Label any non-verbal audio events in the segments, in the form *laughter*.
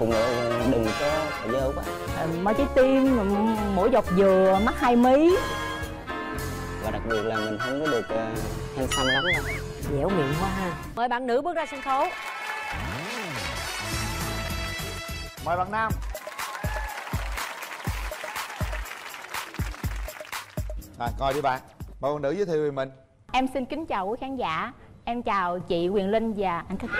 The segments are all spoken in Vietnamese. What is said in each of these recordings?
phụ nữ đừng có dơ quá. Ờ, môi trái tim m- mũi dọc dừa mắt hai mí. Và đặc biệt là mình không có được uh, handsome lắm đâu. Dẻo miệng quá ha. Mời bạn nữ bước ra sân khấu. Mời bạn nam. Rồi coi đi bạn. Mời bạn nữ giới thiệu về mình. Em xin kính chào quý khán giả em chào chị Quyền Linh và anh Cát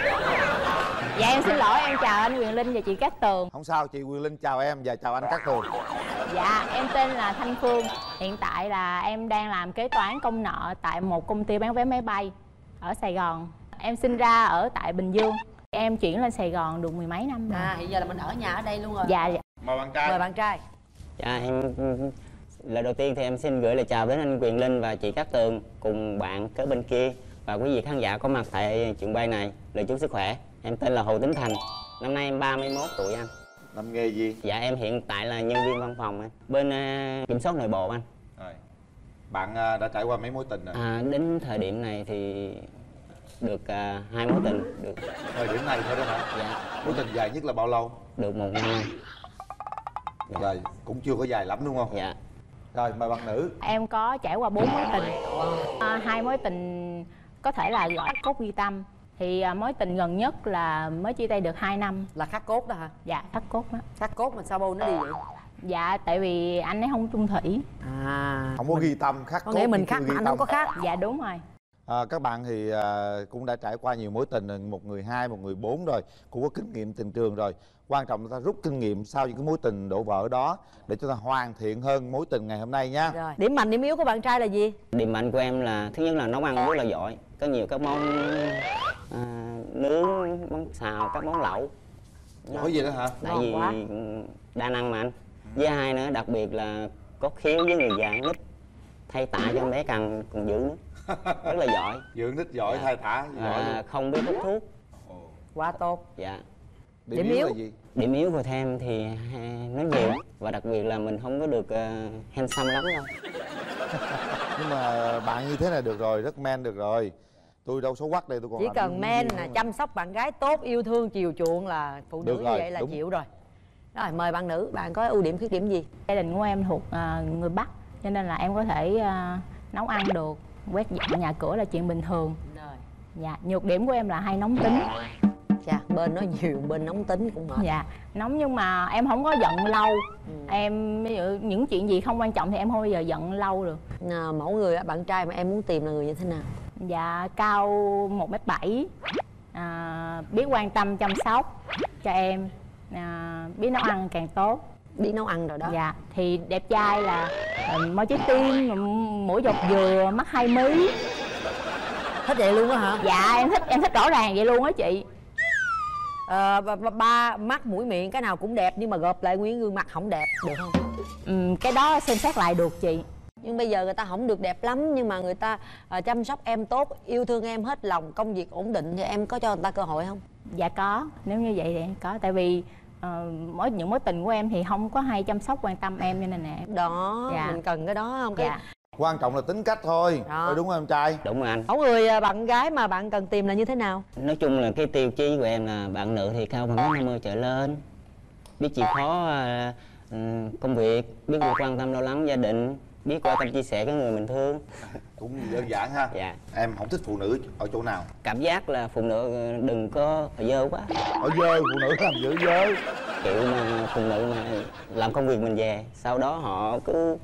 dạ em xin lỗi em chào anh Quyền Linh và chị Cát Tường. Không sao chị Quyền Linh chào em và chào anh Cát Tường. Dạ em tên là Thanh Phương. Hiện tại là em đang làm kế toán công nợ tại một công ty bán vé máy bay ở Sài Gòn. Em sinh ra ở tại Bình Dương. Em chuyển lên Sài Gòn được mười mấy năm rồi. À hiện giờ là mình ở nhà ở đây luôn rồi. Dạ dạ. mời bạn trai. Mời bạn trai. Dạ em lời đầu tiên thì em xin gửi lời chào đến anh Quyền Linh và chị Cát Tường cùng bạn kế bên kia và quý vị khán giả có mặt tại trường quay này lời chúc sức khỏe. Em tên là Hồ Tính Thành năm nay em 31 tuổi anh. Làm nghề gì? Dạ em hiện tại là nhân viên văn phòng anh bên ờ, kiểm soát nội bộ anh. Rồi bạn à, đã trải qua mấy mối tình rồi? À, đến thời điểm này thì được à, hai mối tình được. Thời điểm này thôi đó hả? Dạ. Mối tình dài nhất là bao lâu? Được một năm. Anh. là cũng chưa có dài lắm đúng không? Dạ. Rồi mời bạn nữ. Em có trải qua bốn mối tình. À, hai mối tình có thể là gọi cốt ghi tâm. Thì à, mối tình gần nhất là mới chia tay được 2 năm. Là khắc cốt đó hả? Dạ thắt cốt đó. Khắc cốt mà sao bô nó đi vậy? Dạ tại vì anh ấy không trung thủy. À. Không có ghi tâm khắc có cốt nghĩa mình khắc ghi mà anh tâm. không có khắc. Dạ đúng rồi. À, các bạn thì à, cũng đã trải qua nhiều mối tình rồi, một người hai một người bốn rồi cũng có kinh nghiệm tình trường rồi. Quan trọng là ta rút kinh nghiệm sau những cái mối tình đổ vỡ đó để cho ta hoàn thiện hơn mối tình ngày hôm nay nha. Rồi. Điểm mạnh điểm yếu của bạn trai là gì? Điểm mạnh của em là thứ nhất là nấu ăn rất là giỏi có nhiều các món à, nướng món xào các món lẩu. Nói gì đó hả? Tại Ngon vì quá. đa năng mà anh. Với hai nữa đặc biệt là có khiếu với người già nít. Thay tạ cho con bé càng còn dữ. Nữa *laughs* rất là giỏi. Dưỡng thích giỏi Dạ. thay thả giỏi à, không biết hút thuốc. Quá tốt. Dạ. Điểm, điểm yếu yếu. là gì? Điểm yếu của thêm thì ha, nó nhiều. Và đặc biệt là mình không có được uh, handsome lắm đâu. *laughs* Nhưng mà bạn như thế này được rồi rất men được rồi tôi đâu xấu quắc đây tôi còn chỉ cần men là chăm sóc bạn gái tốt yêu thương chiều chuộng là phụ nữ Được như rồi, vậy là đúng. chịu rồi. Rồi mời bạn nữ bạn có ưu điểm khuyết điểm gì? Gia đình của em thuộc à, người bắc cho nên là em có thể à, nấu ăn được. Quét dọn nhà cửa là chuyện bình thường. Rồi. Dạ nhược điểm của em là hay nóng tính. Chà bên nói nhiều bên nóng tính cũng mệt. Dạ nóng nhưng mà em không có giận lâu. Ừ. em ví dụ những chuyện gì không quan trọng thì em không bao giờ giận lâu được. À, mẫu người bạn trai mà em muốn tìm là người như thế nào dạ cao một m bảy. À, biết quan tâm chăm sóc cho em. À, biết nấu ăn càng tốt. Biết nấu ăn rồi đó. Dạ thì đẹp trai là à, môi trái tim mũi dọc dừa mắt hai mí. Thích vậy luôn á hả? Dạ em thích em thích rõ ràng vậy luôn á chị. Ờ, ba, ba, mắt mũi miệng cái nào cũng đẹp nhưng mà gộp lại nguyên gương mặt không đẹp được không? Ừm, cái đó xem xét lại được chị nhưng bây giờ người ta không được đẹp lắm nhưng mà người ta ờ, chăm sóc em tốt yêu thương em hết lòng công việc ổn định thì em có cho người ta cơ hội không? Dạ có nếu như vậy thì em có. Tại vì ờ, mỗi những mối tình của em thì không có hay chăm sóc quan tâm em cho nên là em đó Dạ. mình cần cái đó không? Cái dạ. Quan trọng là tính cách thôi. Đó. Thôi đúng không em trai? Đúng rồi anh. Mẫu người ờ, bạn gái mà bạn cần tìm là như thế nào? Nói chung là cái tiêu chí của em là bạn nữ thì cao bằng mét 50 trở lên. Biết chịu khó à, ừm, công việc biết được quan tâm lo lắng gia đình biết quan tâm chia sẻ với người mình thương. *laughs* Cũng đơn giản ha. Dạ. Em không thích phụ nữ ở chỗ nào? Cảm giác là phụ nữ đừng có ở dơ quá. Ở dơ phụ nữ làm dữ dơ? Kiểu mà phụ nữ mà làm công việc mình về sau đó họ cứ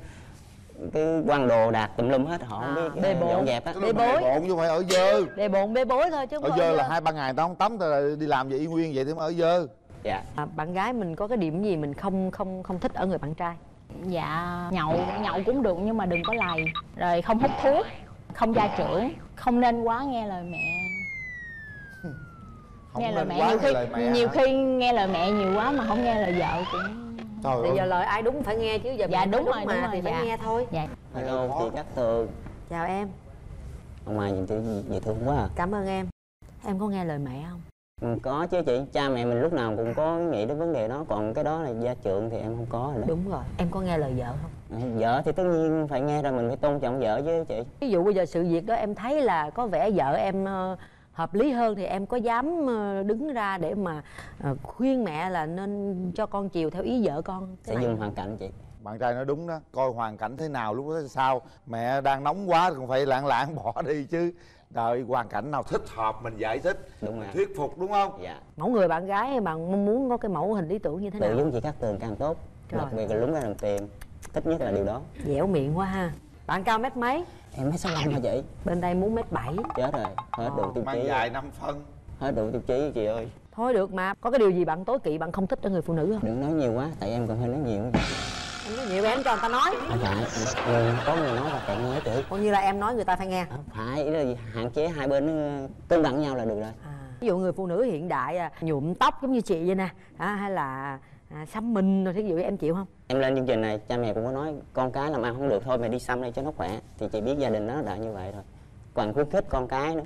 cứ quăng đồ đạc tùm lum hết họ không À, biết bê uh, bộn. dọn dẹp á. Là bề bộn chứ không phải ở dơ. Để bộn bê bối thôi chứ không ở dơ là hai ba ngày tao không tắm tao lại đi làm vậy y nguyên vậy thì mới ở dơ. Dạ. À, bạn gái mình có cái điểm gì mình không không không thích ở người bạn trai dạ nhậu nhậu cũng được nhưng mà đừng có lầy. Rồi không hút thuốc không gia trưởng không nên quá nghe lời mẹ. *laughs* Không nghe lời nên mẹ quá nhiều nghe khi lời mẹ nhiều hả? khi nghe lời mẹ nhiều quá mà không nghe lời vợ cũng trời bây giờ lời ai đúng phải nghe chứ giờ Dạ, mình nói đúng rồi, mà đúng thì rồi, phải dạ. nghe thôi. Dạ. Hello chị Cát Tường. Chào em. Ông mai nhìn tôi dễ thương quá à. cảm ơn em. Em có nghe lời mẹ không có chứ chị. Cha mẹ mình lúc nào cũng có nghĩ đến vấn đề đó còn cái đó là gia trưởng thì em không có rồi đó. Đúng rồi. Em có nghe lời vợ không? Ừ, vợ thì tất nhiên phải nghe rồi mình phải tôn trọng vợ chứ chị. Ví dụ bây giờ sự việc đó em thấy là có vẻ vợ em ờ, hợp lý hơn thì em có dám ờ, đứng ra để mà ờ, khuyên mẹ là nên cho con chiều theo ý vợ con sẽ dùng hoàn cảnh chị. Bạn trai nói đúng đó. Coi hoàn cảnh thế nào lúc đó sao? Mẹ đang nóng quá thì cũng phải lãng lãng *laughs* bỏ đi chứ đợi hoàn cảnh nào thích hợp mình giải thích Đúng rồi. thuyết phục đúng không? Dạ. Mẫu người bạn gái bạn mong muốn có cái mẫu hình lý tưởng như thế nào? giống chị cát tường càng tốt. Trời. đặc biệt là đúng ra đồng tiền thích nhất là điều đó. Dẻo miệng quá ha. Bạn cao mét mấy? Em mấy sáu lăm hả chị? Bên đây muốn mét bảy. Chết rồi. Hết đủ tiêu mang chí. dài năm phân. Hết đủ tiêu chí chị ơi. Thôi được mà. Có cái điều gì bạn tối kỵ bạn không thích ở người phụ nữ không? Đừng nói nhiều quá tại em còn hơi nói nhiều em nói nhiều em cho người ta nói? Không phải người có người nói là kệ nghe chị coi như là em nói người ta phải nghe. Không phải ý là gì? hạn chế hai bên cân bằng nhau là được rồi. À, ví dụ người phụ nữ hiện đại à, nhuộm tóc giống như chị vậy nè à, hay là à, xăm mình rồi thí dụ em chịu không? Em lên chương trình này cha mẹ cũng có nói con cái làm ăn không được thôi mày đi xăm đây cho nó khỏe. Thì chị biết gia đình nó đã như vậy rồi. Còn khuyến khích con cái nữa.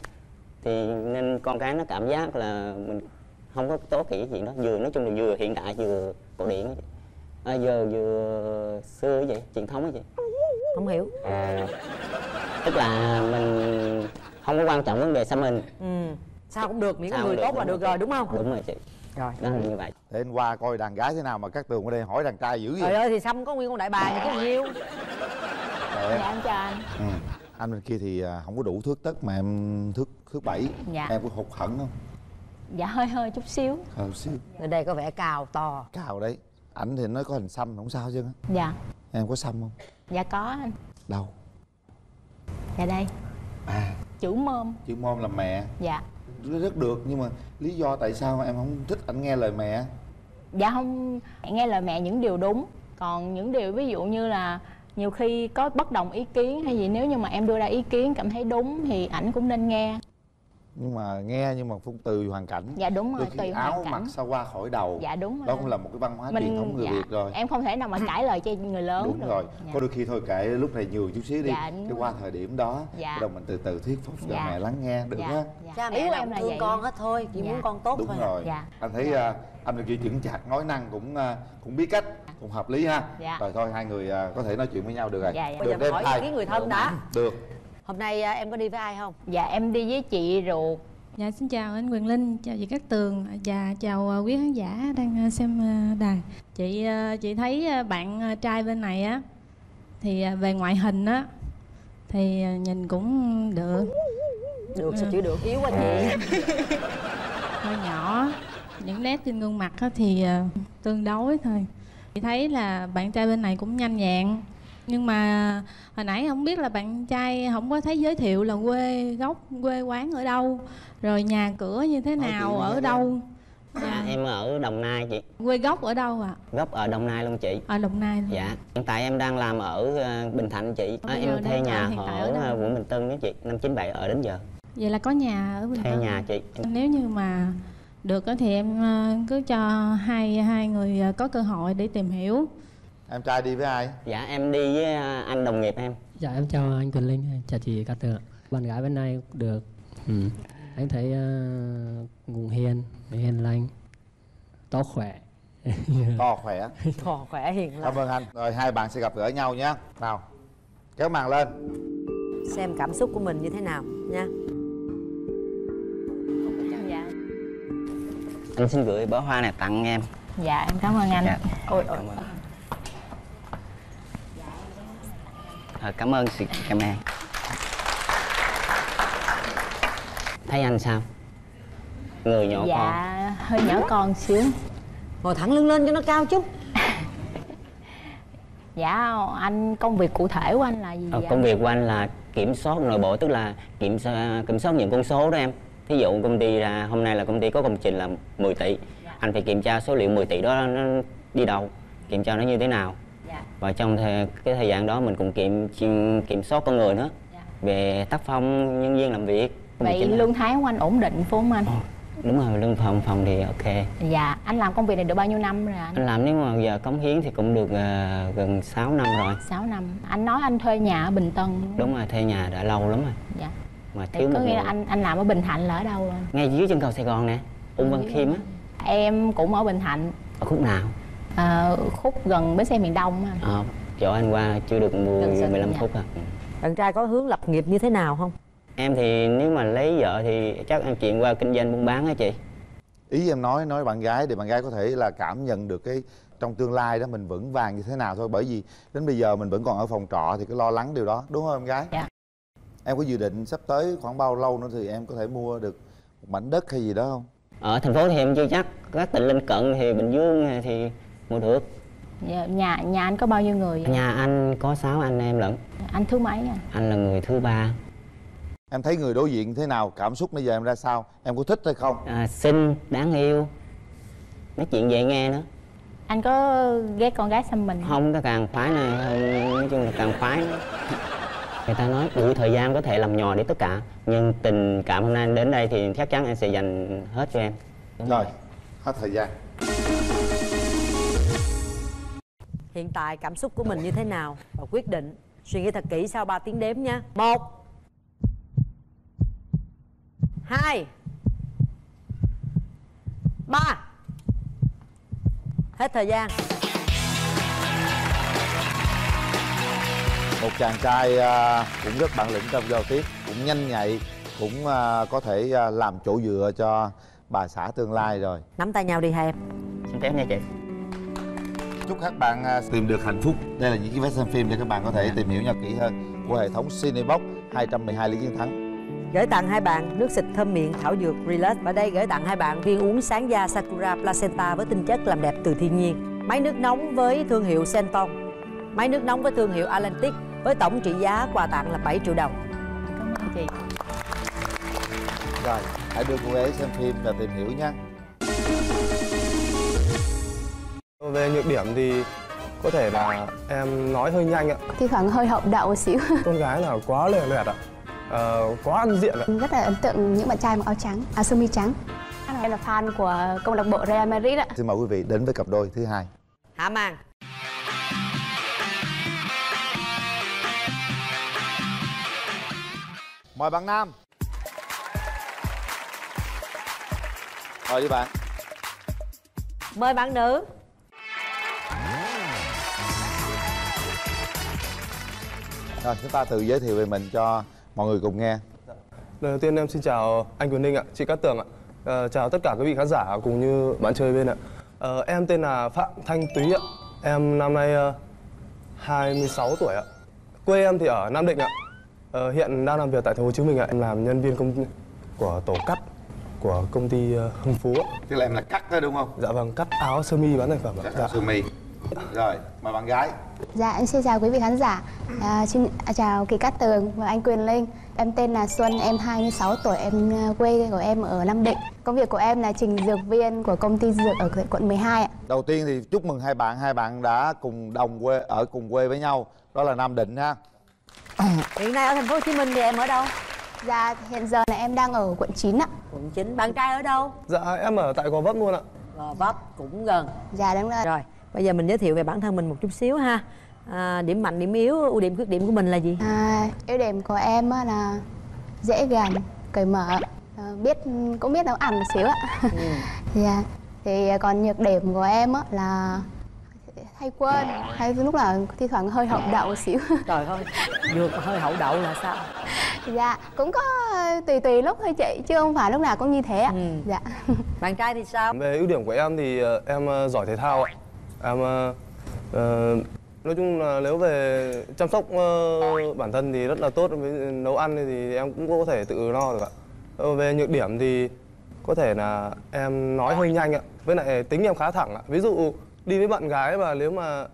Thì nên con cái nó cảm giác là mình không có tố kỹ chuyện đó. Vừa nói chung là vừa hiện đại vừa cổ điển. À, vừa vừa xưa gì? Truyền thống á chị không hiểu. Tức là mình không có quan trọng vấn đề xăm mình ừ. Sao cũng được miễn Sao người cũng tốt là được rồi đúng không? Đúng rồi chị. Rồi. Đó là như vậy. Để anh qua coi đàn gái thế nào mà các tường ở đây hỏi đàn trai dữ trời vậy ơi thì xăm có nguyên con đại bàng thì chứ nhiêu Để- dạ em chào anh. Ừ. anh bên kia thì à, không có đủ thước tất mà em thước thước bảy. Dạ. em có hụt hẫng không? Dạ hơi hơi chút xíu. Không xíu. Ở đây có vẻ cào to. Cào đấy ảnh thì nói có hình xăm không sao chứ dạ. Em có xăm không? Dạ có anh. Đâu? Dạ đây. À. Chữ mơm chữ môn là mẹ. Dạ. Rất được nhưng mà lý do tại sao em không thích ảnh nghe lời mẹ? Dạ không nghe lời mẹ những điều đúng. Còn những điều ví dụ như là nhiều khi có bất đồng ý kiến hay gì nếu như mà em đưa ra ý kiến cảm thấy đúng thì ảnh cũng nên nghe nhưng mà nghe nhưng mà phun từ hoàn cảnh. Dạ đúng rồi đôi khi tùy áo hoàn mặc cảnh sao qua khỏi đầu. Dạ đúng rồi. đó cũng là một cái văn hóa truyền thống người dạ, việt rồi. em không thể nào mà *clears throat* cãi lời cho người lớn đúng được. rồi. Dạ. có đôi khi thôi kệ lúc này nhường chút xíu đi. Dạ, cái rồi. qua thời điểm đó Dạ. bắt đầu mình từ từ thuyết phục cho Dạ. mẹ lắng nghe được dạ, á dạ. cha mẹ em cũng là thương vậy. con hết thôi chỉ Dạ. muốn con tốt đúng thôi rồi. Dạ. anh thấy à, anh là kia chững chạc nói năng cũng à, cũng biết cách cũng hợp lý ha. Dạ. rồi thôi hai người à, có thể nói chuyện với nhau được rồi. Dạ, dạ. bây giờ được mình đêm hỏi ý người thân đã. Được hôm nay à, em có đi với ai không dạ em đi với chị ruột Dạ xin chào anh Quyền Linh, chào chị Cát Tường và chào ờ, quý khán giả đang ờ, xem đài. Chị chị thấy bạn trai bên này á thì về ngoại hình á thì nhìn cũng được, được Ừ. sao chịu được yếu quá chị *laughs* hơi nhỏ. Những nét trên gương mặt á thì tương đối thôi. Chị thấy là bạn trai bên này cũng nhanh nhẹn nhưng mà hồi nãy không biết là bạn trai không có thấy giới thiệu là quê gốc quê quán ở đâu rồi nhà cửa như thế nào ở nghe đâu? Dạ, em ở đồng nai chị. Quê gốc ở đâu ạ? Gốc ở đồng nai luôn chị. Ở đồng nai luôn. dạ hiện tại em đang làm ở ờ, bình thạnh chị. À, em thuê nhà ở tại ở ở quận bình tân đó chị năm chín bảy ở đến giờ. Vậy là có nhà ở bình thuê Tân. nhà chị. Nếu như mà được thì em ờ, cứ cho hai hai người ờ, có cơ hội để tìm hiểu em trai đi với ai? Dạ em đi với ờ, anh đồng nghiệp em. Dạ em chào anh Quyền Linh, chào chị Cát Tường. Bạn gái bên này cũng được. Ừ. Em thấy uh, cũng hiền, hiền lành, to khỏe. to khỏe. Thò khỏe hiền lành. Cảm ơn anh. Rồi hai bạn sẽ gặp gỡ nhau nhé. Nào kéo màn lên. Xem cảm xúc của mình như thế nào nha. Dạ anh xin gửi bó hoa này tặng em. Dạ em cảm ơn anh. Dạ. ôi ôi. Cảm ơn Ờ, cảm ơn sự cảm ơn thấy anh sao? Người nhỏ con. dạ hơi nhỏ con xíu. Ngồi thẳng lưng lên cho nó cao chút. *laughs* Dạ anh công việc cụ thể của anh là gì Ờ, vậy? công việc của anh là kiểm soát nội bộ tức là kiểm soát, kiểm soát những con số đó em. Thí dụ công ty là hôm nay là công ty có công trình là 10 tỷ. Anh phải kiểm tra số liệu 10 tỷ đó nó đi đâu kiểm tra nó như thế nào. dạ và trong thời, cái thời gian đó mình cũng kiểm kiểm, kiểm soát con người nữa. Dạ. về tác phong nhân viên làm việc. Vậy lương tháng của anh ổn định phải không anh? Đúng rồi lương phòng phòng thì ok. Dạ anh làm công việc này được bao nhiêu năm rồi anh? Anh làm nếu mà giờ cống hiến thì cũng được ờ, gần 6 năm rồi. 6 năm. Anh nói anh thuê nhà ở bình tân đúng rồi thuê nhà đã lâu lắm rồi. Dạ. Mà thiếu có nghĩa là anh anh làm ở bình thạnh là ở đâu rồi? Ngay dưới chân cầu sài gòn nè ung văn khiêm á. Em cũng ở bình thạnh. Ở khúc nào ờ, khúc gần bến xe miền đông. Ờ, chỗ anh qua chưa được 10, Gần sân 15 nhà. phút à. Bạn trai có hướng lập nghiệp như thế nào không em thì nếu mà lấy vợ thì chắc em chuyển qua kinh doanh buôn bán á chị ý em nói nói bạn gái để bạn gái có thể là cảm nhận được cái trong tương lai đó mình vững vàng như thế nào thôi bởi vì đến bây giờ mình vẫn còn ở phòng trọ thì cái lo lắng điều đó đúng không em gái Dạ. em có dự định sắp tới khoảng bao lâu nữa thì em có thể mua được một mảnh đất hay gì đó không ở thành phố thì em chưa chắc các tỉnh lân cận thì bình dương thì mua được. Dạ, nhà nhà anh có bao nhiêu người vậy? nhà anh có 6 anh em lận. Anh thứ mấy à anh là người thứ ba. Em thấy người đối diện thế nào? Cảm xúc bây giờ em ra sao? Em có thích hay không? À, xinh đáng yêu. Nói chuyện dễ nghe nữa anh có ghét con gái xăm mình không? Nó càng khoái này nói chung là càng khoái. Nữa. người ta nói đủ thời gian có thể làm nhò đi tất cả nhưng tình cảm hôm nay anh đến đây thì chắc chắn em sẽ dành hết cho em. Đúng rồi hết thời gian hiện tại cảm xúc của mình như thế nào? Và quyết định suy nghĩ thật kỹ sau 3 tiếng đếm nha. Một. Hai. Ba. Hết thời gian. Một chàng trai à, cũng rất bản lĩnh trong giao tiếp cũng nhanh nhạy cũng à, có thể à, làm chỗ dựa cho bà xã tương lai rồi. Nắm tay nhau đi hai em. Xin phép nha chị chúc các bạn à, tìm được hạnh phúc. Đây là những cái vé xem phim để các bạn có thể tìm hiểu nhau kỹ hơn của hệ thống Cinebox 212 lý chiến thắng. Gửi tặng hai bạn nước xịt thơm miệng thảo dược relax. Và đây gửi tặng hai bạn viên uống sáng da sakura placenta với tinh chất làm đẹp từ thiên nhiên. Máy nước nóng với thương hiệu senton máy nước nóng với thương hiệu atlantic với tổng trị giá quà tặng là 7 triệu đồng. Cảm ơn chị. Rồi hãy đưa cô ấy xem phim và tìm hiểu nhé Về nhược điểm thì có thể là em nói hơi nhanh ạ. Thi thoảng hơi hậu đậu một xíu. *laughs* Con gái là quá lè loẹt ạ. Ờ, Quá ăn diện ạ. Rất là ấn tượng những bạn trai mặc áo trắng áo sơ mi trắng. Em là fan của câu lạc bộ Real Madrid ạ. Xin mời quý vị đến với cặp đôi thứ hai. Hạ màn. Mời bạn nam. Mời đi bạn. Mời bạn nữ rồi chúng ta tự giới thiệu về mình cho mọi người cùng nghe. Lần đầu tiên em xin chào anh Quyền Ninh ạ, chị Cát Tường ạ. Ờ, Chào tất cả quý vị khán giả cùng như bạn chơi bên ạ. Ờ, Em tên là Phạm Thanh Túy ạ. Em năm nay ờ, 26 tuổi ạ. Quê em thì ở Nam Định ạ. Ờ, Hiện đang làm việc tại thành phố Hồ Chí Minh ạ. Em làm nhân viên công của tổ cắt của công ty Hưng Phú ạ. Tức là em là cắt đó đúng không? Dạ vâng, cắt áo sơ mi bán thành phẩm ạ. Cắt Dạ. sơ mi rồi mời bạn gái. Dạ em xin chào quý vị khán giả. À, xin à, chào kỳ cát tường và anh quyền linh. Em tên là xuân em 26 tuổi em à, quê của em ở nam định. Công việc của em là trình dược viên của công ty dược ở quận 12 ạ. Đầu tiên thì chúc mừng hai bạn. Hai bạn đã cùng đồng quê ở cùng quê với nhau. Đó là nam định ha. *coughs* Hiện nay ở thành phố Hồ Chí Minh thì em ở đâu? Dạ hiện giờ là em đang ở quận 9 ạ. Quận 9 bạn trai ở đâu? Dạ em ở tại Gò Vấp luôn ạ. Gò Vấp cũng gần. Dạ đúng rồi. Rồi bây giờ mình giới thiệu về bản thân mình một chút xíu ha. À, điểm mạnh điểm yếu ưu điểm khuyết điểm của mình là gì? À, ưu điểm của em á là dễ gần cởi mở. À, biết cũng biết nấu ăn một xíu ạ *laughs* dạ. Thì còn nhược điểm của em á là hay quên hay lúc nào thi thoảng hơi hậu đậu một xíu. *laughs* Trời ơi mà hơi hậu đậu là sao? Dạ cũng có tùy tùy lúc thôi chị chứ không phải lúc nào cũng như thế ạ Ừ. dạ. *laughs* Bạn trai thì sao? Về ưu điểm của em thì ờ, em ờ, giỏi thể thao ạ. Em ờ, ờ, nói chung là nếu về chăm sóc ờ, bản thân thì rất là tốt với nấu ăn thì em cũng có thể tự no được ạ. Ờ, Về nhược điểm thì có thể là em nói hơi nhanh ạ. Với lại tính em khá thẳng ạ. Ví dụ đi với bạn gái và nếu mà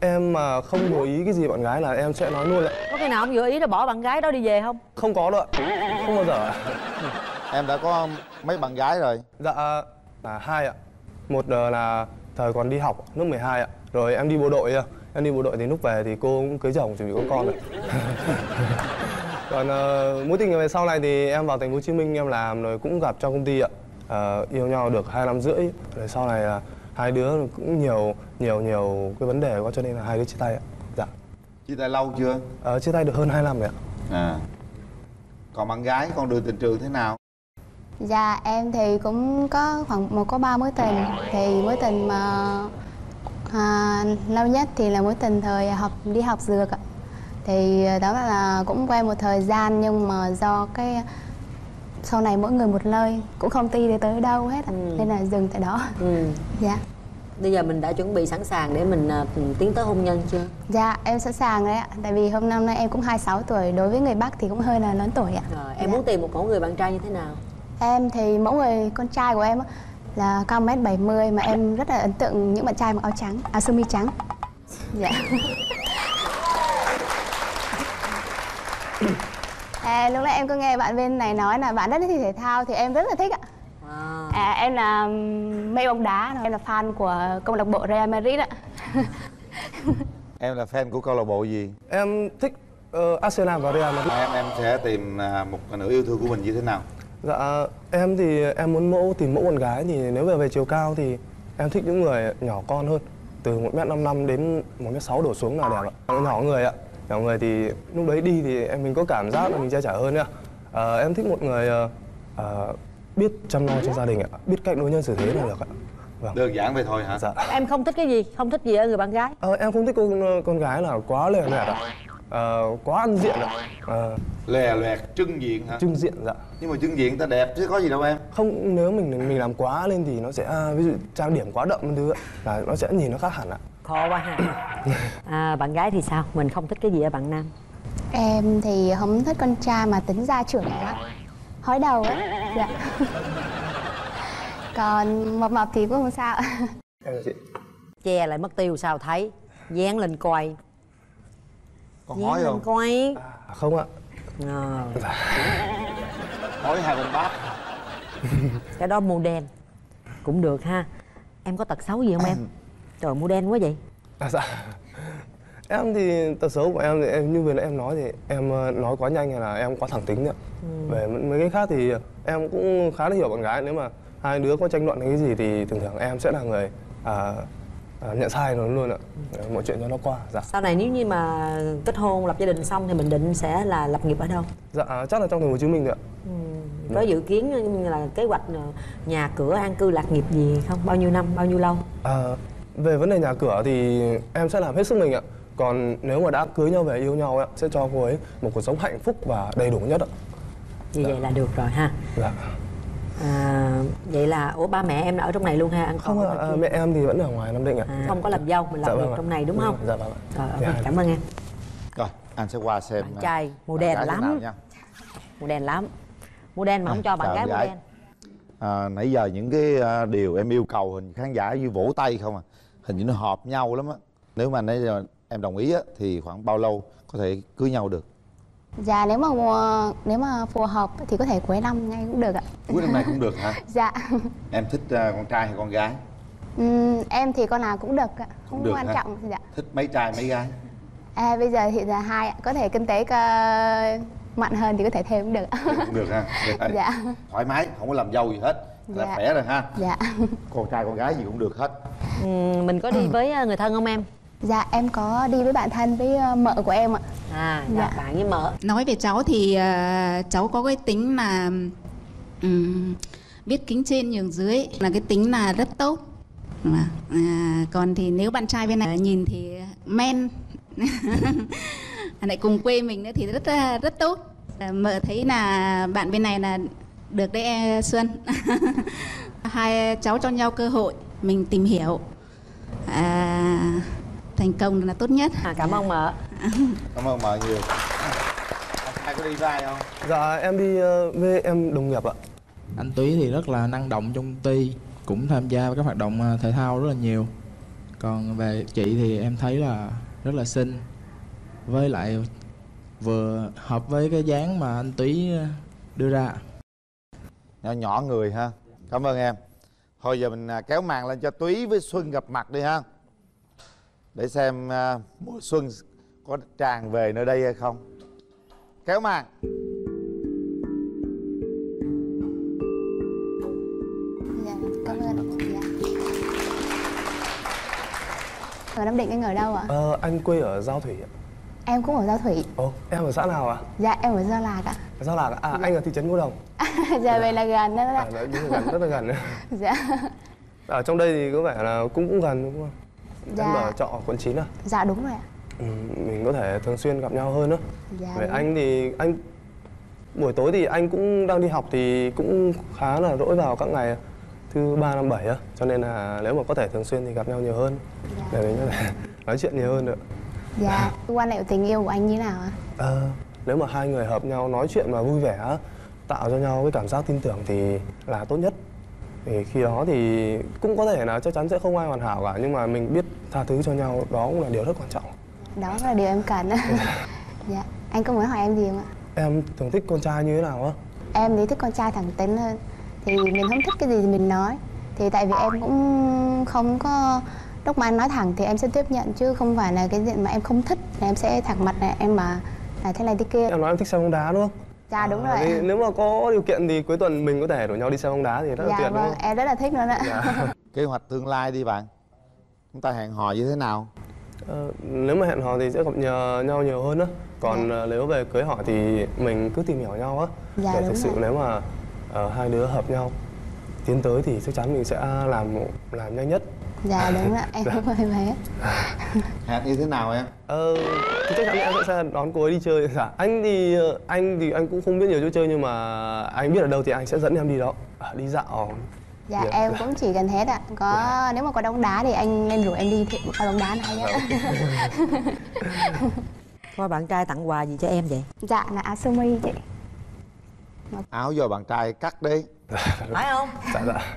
em mà không vừa ý cái gì bạn gái là em sẽ nói luôn ạ. có khi nào không vừa ý là bỏ bạn gái đó đi về không Không có đâu ạ. Không bao giờ ạ. em đã có mấy bạn gái rồi Dạ là hai ạ. Một là thời còn đi học lớp 12 ạ. Rồi em đi bộ đội. Em đi bộ đội thì lúc về thì cô cũng cưới chồng chuẩn bị có con ạ. *laughs* Còn ờ, mối tình về sau này thì em vào thành phố Hồ Chí Minh em làm rồi cũng gặp trong công ty ạ. Ờ, yêu nhau được hai năm rưỡi rồi sau này là hai đứa cũng nhiều nhiều nhiều cái vấn đề quá cho nên là hai đứa chia tay ạ. Dạ. chia tay lâu chưa Ờ, chia tay được hơn 2 năm rồi ạ. à còn bạn gái con đường tình trường thế nào dạ em thì cũng có khoảng một có ba mối tình. Thì mối tình mà à, lâu nhất thì là mối tình thời học đi học dược ạ. Thì đó là cũng quen một thời gian nhưng mà do cái sau này mỗi người một nơi cũng không đi được tới đâu hết ạ. nên là dừng tại đó. Ừ. *laughs* dạ. Bây giờ mình đã chuẩn bị sẵn sàng để mình à, tiến tới hôn nhân chưa? Dạ em sẵn sàng đấy ạ. Tại vì hôm năm nay em cũng 26 tuổi đối với người Bắc thì cũng hơi là lớn tuổi ạ. Rồi em Dạ. muốn tìm một mẫu người bạn trai như thế nào Em thì mẫu người con trai của em là cao mét 70 mà em rất là ấn tượng những bạn trai mặc áo trắng, áo sơ mi trắng. Dạ. À, lúc nãy em có nghe bạn bên này nói là bạn rất thích thể thao thì em rất là thích ạ. à, À, em là mê bóng đá, em là fan của câu lạc bộ Real Madrid ạ. *laughs* em là fan của câu lạc bộ gì Em thích ờ, Arsenal và Real Madrid. em em sẽ tìm à, một nửa yêu thương của mình như thế nào Dạ, em thì em muốn mẫu tìm mẫu con gái thì nếu về về chiều cao thì em thích những người nhỏ con hơn từ 1m55 đến 1m6 đổ xuống là đẹp ạ. Nhỏ người ạ. Nhỏ người thì lúc đấy đi thì em mình có cảm giác là mình che chở hơn ạ. Ờ, em thích một người ờ, biết chăm lo cho gia đình ạ, biết cách đối nhân xử thế là được ạ. Vâng. đơn giản vậy thôi hả Dạ. em không thích cái gì không thích gì ở người bạn gái Ờ, em không thích con con gái là quá lè loẹt ạ. Ờ, quá ăn diện ạ. Ờ, lè loẹt trưng diện hả trưng diện dạ. nhưng mà trưng diện ta đẹp chứ có gì đâu em Không nếu mình mình làm quá lên thì nó sẽ ví dụ trang điểm quá đậm thứ là nó sẽ nhìn nó khác hẳn ạ. khó quá ha *coughs* à, bạn gái thì sao mình không thích cái gì ở bạn nam Em thì không thích con trai mà tính gia trưởng quá. Hói đầu á. Dạ. *laughs* Còn mập mập thì cũng không sao. Em chị. che lại mất tiêu sao thấy dán lên coi hói lên không? coi À, không ạ. à, hói hai bên bát cái đó màu đen. Cũng được ha. Em có tật xấu gì không em? *coughs* Trời màu đen quá vậy. À, dạ. Em thì tật xấu của em thì em như vừa nãy em nói thì em ờ, nói quá nhanh hay là em quá thẳng tính ạ. Về m- mấy cái khác thì em cũng khá là hiểu con gái. Nếu mà hai đứa có tranh luận hay cái gì thì thường thường em sẽ là người à, à, nhận sai nó luôn ạ. Mọi chuyện cho nó qua. Dạ. sau này nếu như mà kết hôn lập gia đình xong thì mình định sẽ là lập nghiệp ở đâu Dạ chắc là trong thành phố Hồ Chí Minh ạ. có dự kiến như là kế hoạch ờ, nhà cửa an cư lạc nghiệp gì không bao nhiêu năm bao nhiêu lâu À, về vấn đề nhà cửa thì em sẽ làm hết sức mình ạ. Còn nếu mà đã cưới nhau về yêu nhau ạ, sẽ cho cô ấy một cuộc sống hạnh phúc và đầy đủ nhất ạ. như vậy là được rồi ha Dạ. À, vậy là ủa ba mẹ em là ở trong này luôn ha ăn Không à, kia? mẹ em thì vẫn ở ngoài Nam Định ạ. à, không có làm dâu mình làm Dạ việc vâng ạ. trong này đúng không Dạ vâng ạ. rồi Dạ. cảm ơn em rồi anh sẽ qua xem Bạn à, trai màu đen lắm. màu đen lắm màu đen mà không cho bạn gái màu đen à, nãy giờ những cái à, điều em yêu cầu hình khán giả như vỗ tay không à hình như nó hợp nhau lắm á nếu mà nãy giờ em đồng ý á thì khoảng bao lâu có thể cưới nhau được Dạ nếu mà mùa- nếu mà phù hợp thì có thể cuối năm ngay cũng được ạ. cuối năm nay cũng được hả *laughs* Dạ. em thích à, con trai hay con gái Ừm, em thì con nào cũng được ạ, không được quan hả? trọng dạ. thích mấy trai mấy gái À, bây giờ thì là hai ạ, có thể kinh tế cơ mạnh hơn thì có thể thêm cũng được. ạ. cũng được ha *laughs* Được dạ. thoải mái không có làm dâu gì hết là Dạ. khỏe rồi ha Dạ. con trai con gái gì cũng được hết ừ, mình có đi *clears throat* với ờ, người thân không em Dạ em có đi với bạn thân với ờ, mợ của em ạ. à dạ. Dạ. bạn với mợ nói về cháu thì ờ, cháu có cái tính là ừm, biết kính trên nhường dưới là cái tính là rất tốt mà à, còn thì nếu bạn trai bên này nhìn thì men *laughs* lại cùng quê mình nữa thì rất là- rất tốt mợ thấy là bạn bên này là được đấy e, Xuân *laughs* hai cháu cho nhau cơ hội mình tìm hiểu à, thành công là tốt nhất. À, cảm ơn mợ. *laughs* Cảm ơn mợ nhiều. Anh trai có đi với ai không? Dạ em đi ờ, với em đồng nghiệp ạ. Anh Túy thì rất là năng động trong công ty Cũng tham gia các hoạt động à, thể thao rất là nhiều. Còn về chị thì em thấy là rất là xinh. Với lại vừa hợp với cái dáng mà anh Túy à, đưa ra. Nhỏ nhỏ người ha. Cảm ơn em. Thôi giờ mình à, kéo màn lên cho túy với xuân gặp mặt đi ha để xem à, mùa xuân có tràn về nơi đây hay không kéo màn Dạ, cảm ơn. Dạ. Ở Nam Định anh ở đâu ạ? Ờ, anh quê ở Giao Thủy ạ. Em cũng ở Giao Thủy. Ồ, em ở xã nào ạ? Dạ em ở Gia Lạc ạ. Giao Lạc ạ? À, anh ở thị trấn Ngô Đồng. *laughs* dạ vậy là gần đó À, ạ. đấy, đúng là gần, rất là gần. Dạ. Ở trong đây thì có vẻ là cũng cũng gần đúng không? Em Dạ. ở trọ quận 9 à? Dạ đúng rồi ạ. ừ, mình có thể thường xuyên gặp nhau hơn đó dạ về anh thì anh buổi tối thì anh cũng đang đi học thì cũng khá là rỗi vào các ngày thứ ba năm bảy á. Cho nên là nếu mà có thể thường xuyên thì gặp nhau nhiều hơn. Để mình có thể *laughs* nói chuyện nhiều hơn nữa dạ quan hệ tình yêu của anh như nào ạ? Ờ, nếu mà hai người hợp nhau nói chuyện mà vui vẻ á, tạo cho nhau cái cảm giác tin tưởng thì là tốt nhất thì khi đó thì cũng có thể là chắc chắn sẽ không ai hoàn hảo cả nhưng mà mình biết tha thứ cho nhau đó cũng là điều rất quan trọng. Đó là điều em cần *laughs* dạ. Anh có muốn hỏi em gì không ạ? Em thường thích con trai như thế nào á? Em thì thích con trai thẳng tính hơn. Thì mình không thích cái gì thì mình nói. Thì tại vì em cũng không có lúc mà anh nói thẳng thì em sẽ tiếp nhận chứ không phải là cái diện mà em không thích là em sẽ thẳng mặt là em mà là thế này thế kia. Em nói em thích xem bóng đá đúng không dạ đúng À, rồi. thì nếu mà có điều kiện thì cuối tuần mình có thể rủ nhau đi xem bóng đá thì rất là dạ tuyệt đúng vâng. không? Em rất là thích luôn ạ Dạ. *laughs* kế hoạch tương lai đi bạn. Chúng ta hẹn hò như thế nào? Ờ, nếu mà hẹn hò thì sẽ gặp nhờ nhau nhiều hơn á. Còn ờ, nếu về cưới hỏi thì mình cứ tìm hiểu nhau á. Dạ, để đúng thực sự rồi. nếu mà ờ, hai đứa hợp nhau tiến tới thì chắc chắn mình sẽ làm làm nhanh nhất dạ đúng rồi em cũng vậy vậy á. hẹn như thế nào em? Ờ, thì chắc chắn em sẽ- đón cô ấy đi chơi. Dạ. anh thì ờ, anh thì anh cũng không biết nhiều chỗ chơi nhưng mà anh biết ở đâu thì anh sẽ dẫn em đi đó. À, đi dạo. Dạ Dạ. em cũng chỉ cần thế ạ. Có nếu mà có bóng đá thì anh nên rủ em đi thì coi bóng đá này á thôi *laughs* bạn trai tặng quà gì cho em vậy? Dạ là áo sơ mi chị. Áo do bạn trai cắt đi. Phải không? Dạ dạ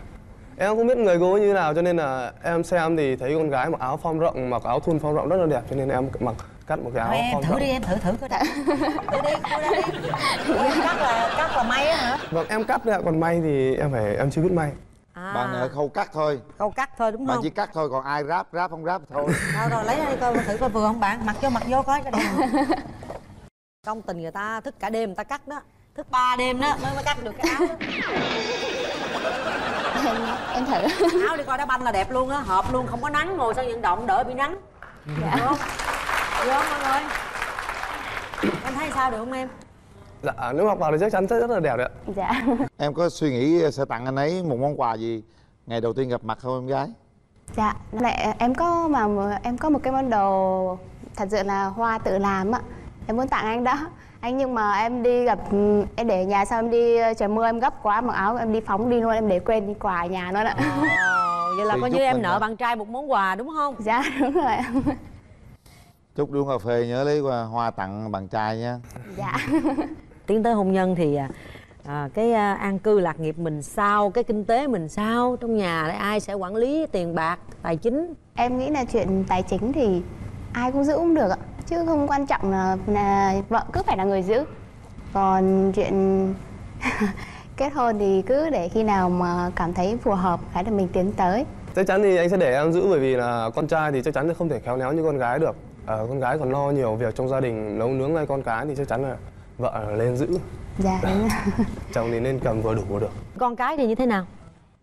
em không biết người cô ấy như thế nào cho nên là em xem thì thấy con gái mặc áo form rộng mặc áo thun form rộng rất là đẹp cho nên em mặc cắt một cái áo Thôi em thử rộng. đi em thử thử coi đã thử đi thử ra đi. Ủa, cắt là cắt là may á hả? Vâng em cắt đấy còn may thì em phải em chưa biết may. À, bạn ở khâu cắt thôi. Câu cắt thôi đúng bạn không? chỉ cắt thôi còn ai ráp ráp không ráp thôi. *laughs* Thôi rồi lấy ra đi coi thử coi vừa không bạn. Mặc vô mặc vô coi cái đẹp *laughs* công tình người ta thức cả đêm người ta cắt đó. Thức ba đêm đó mới mới cắt được cái áo đó. *laughs* em, *laughs* em thử. Áo đi coi đá banh là đẹp luôn á hợp luôn không có nắng ngồi sân vận động đỡ bị nắng. Dạ. được không? Được không mọi người? Em thấy sao được không em? Dạ nếu mặc vào thì chắc chắn sẽ rất là đẹp đấy ạ. Dạ. *laughs* Em có suy nghĩ sẽ tặng anh ấy một món quà gì ngày đầu tiên gặp mặt không em gái? Dạ lại em có mà em có một cái món đồ thật sự là hoa tự làm á em muốn tặng anh đó. Anh nhưng mà em đi gặp em để ở nhà sau em đi trời mưa em gấp quá mặc áo em đi phóng đi luôn em để quên đi quà ở nhà luôn ạ Ồ, vậy là coi như em nợ hả? bạn trai một món quà đúng không? Dạ đúng rồi. Chúc đi uống cà phê nhớ lấy qua hoa tặng bạn trai nha. Dạ. Tiến tới hôn nhân thì à, à, cái à, an cư lạc nghiệp mình sao cái kinh tế mình sao trong nhà lại ai sẽ quản lý tiền bạc tài chính? Em nghĩ là chuyện tài chính thì ai cũng giữ cũng được ạ chứ không quan trọng là, là vợ cứ phải là người giữ. Còn chuyện *laughs* kết hôn thì cứ để khi nào mà cảm thấy phù hợp cái là mình tiến tới. Chắc chắn thì anh sẽ để em giữ bởi vì là con trai thì chắc chắn sẽ không thể khéo léo như con gái được. Ờ, con gái còn lo nhiều việc trong gia đình nấu nướng hay con cái thì chắc chắn là vợ là lên giữ. Dạ đúng rồi. *laughs* chồng thì nên cầm vừa đủ được. Con cái thì như thế nào?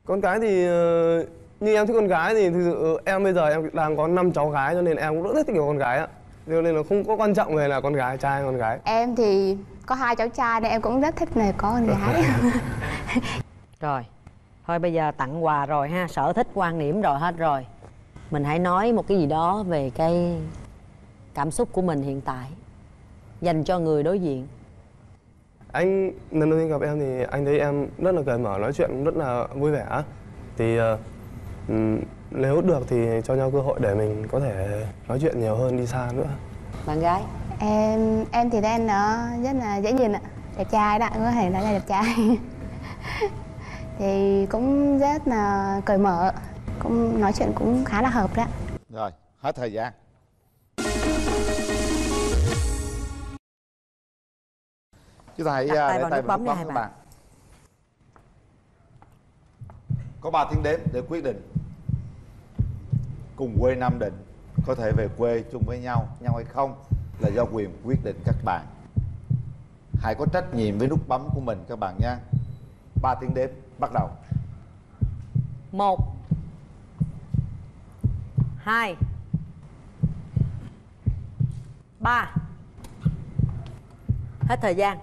Con cái thì ờ, như em thích con gái thì thực sự em bây giờ em đang có năm cháu gái cho nên em cũng rất thích nhiều con gái ạ cho nên là không có quan trọng về là con gái trai con gái? Em thì có hai cháu trai nên em cũng rất thích là có con gái. *laughs* Rồi thôi bây giờ tặng quà rồi ha sở thích quan điểm rồi hết rồi. Mình hãy nói một cái gì đó về cái cảm xúc của mình hiện tại dành cho người đối diện. Anh lần đầu tiên gặp em thì anh thấy em rất là cởi mở nói chuyện rất là vui vẻ. Thì ừm, nếu được thì cho nhau cơ hội để mình có thể nói chuyện nhiều hơn đi xa nữa. Bạn gái em em thì anh nó rất là dễ nhìn ạ. Đẹp trai đó có thể nói là đẹp trai. *laughs* Thì cũng rất là cởi mở cũng nói chuyện cũng khá là hợp đó. Rồi hết thời gian. Chúng ta hãy Đặt tay để vào vào bấm bấm các bạn. bạn. Có 3 tiếng đếm để quyết định cùng quê Nam Định có thể về quê chung với nhau nhau hay không là do quyền quyết định các bạn. Hãy có trách nhiệm với nút bấm của mình các bạn nha. 3 tiếng đếm bắt đầu. Một hai ba. Hết thời gian.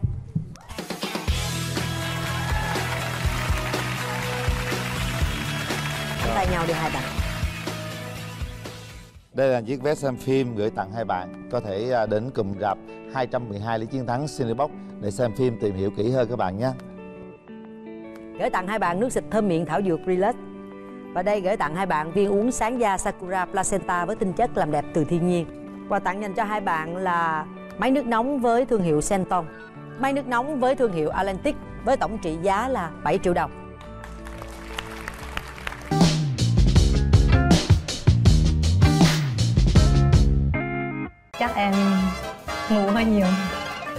Nắm tay nhau đi hai bạn đây là chiếc vé xem phim gửi tặng hai bạn. Có thể à, đến cụm rạp 212 Lý Chiến Thắng Cinebox Để xem phim tìm hiểu kỹ hơn các bạn nhé. Gửi tặng hai bạn nước xịt thơm miệng thảo dược Relax. Và đây gửi tặng hai bạn viên uống sáng da Sakura Placenta với tinh chất làm đẹp từ thiên nhiên. Quà tặng dành cho hai bạn là máy nước nóng với thương hiệu Senton Máy nước nóng với thương hiệu Atlantic với tổng trị giá là 7 triệu đồng. Em ngủ hơi nhiều.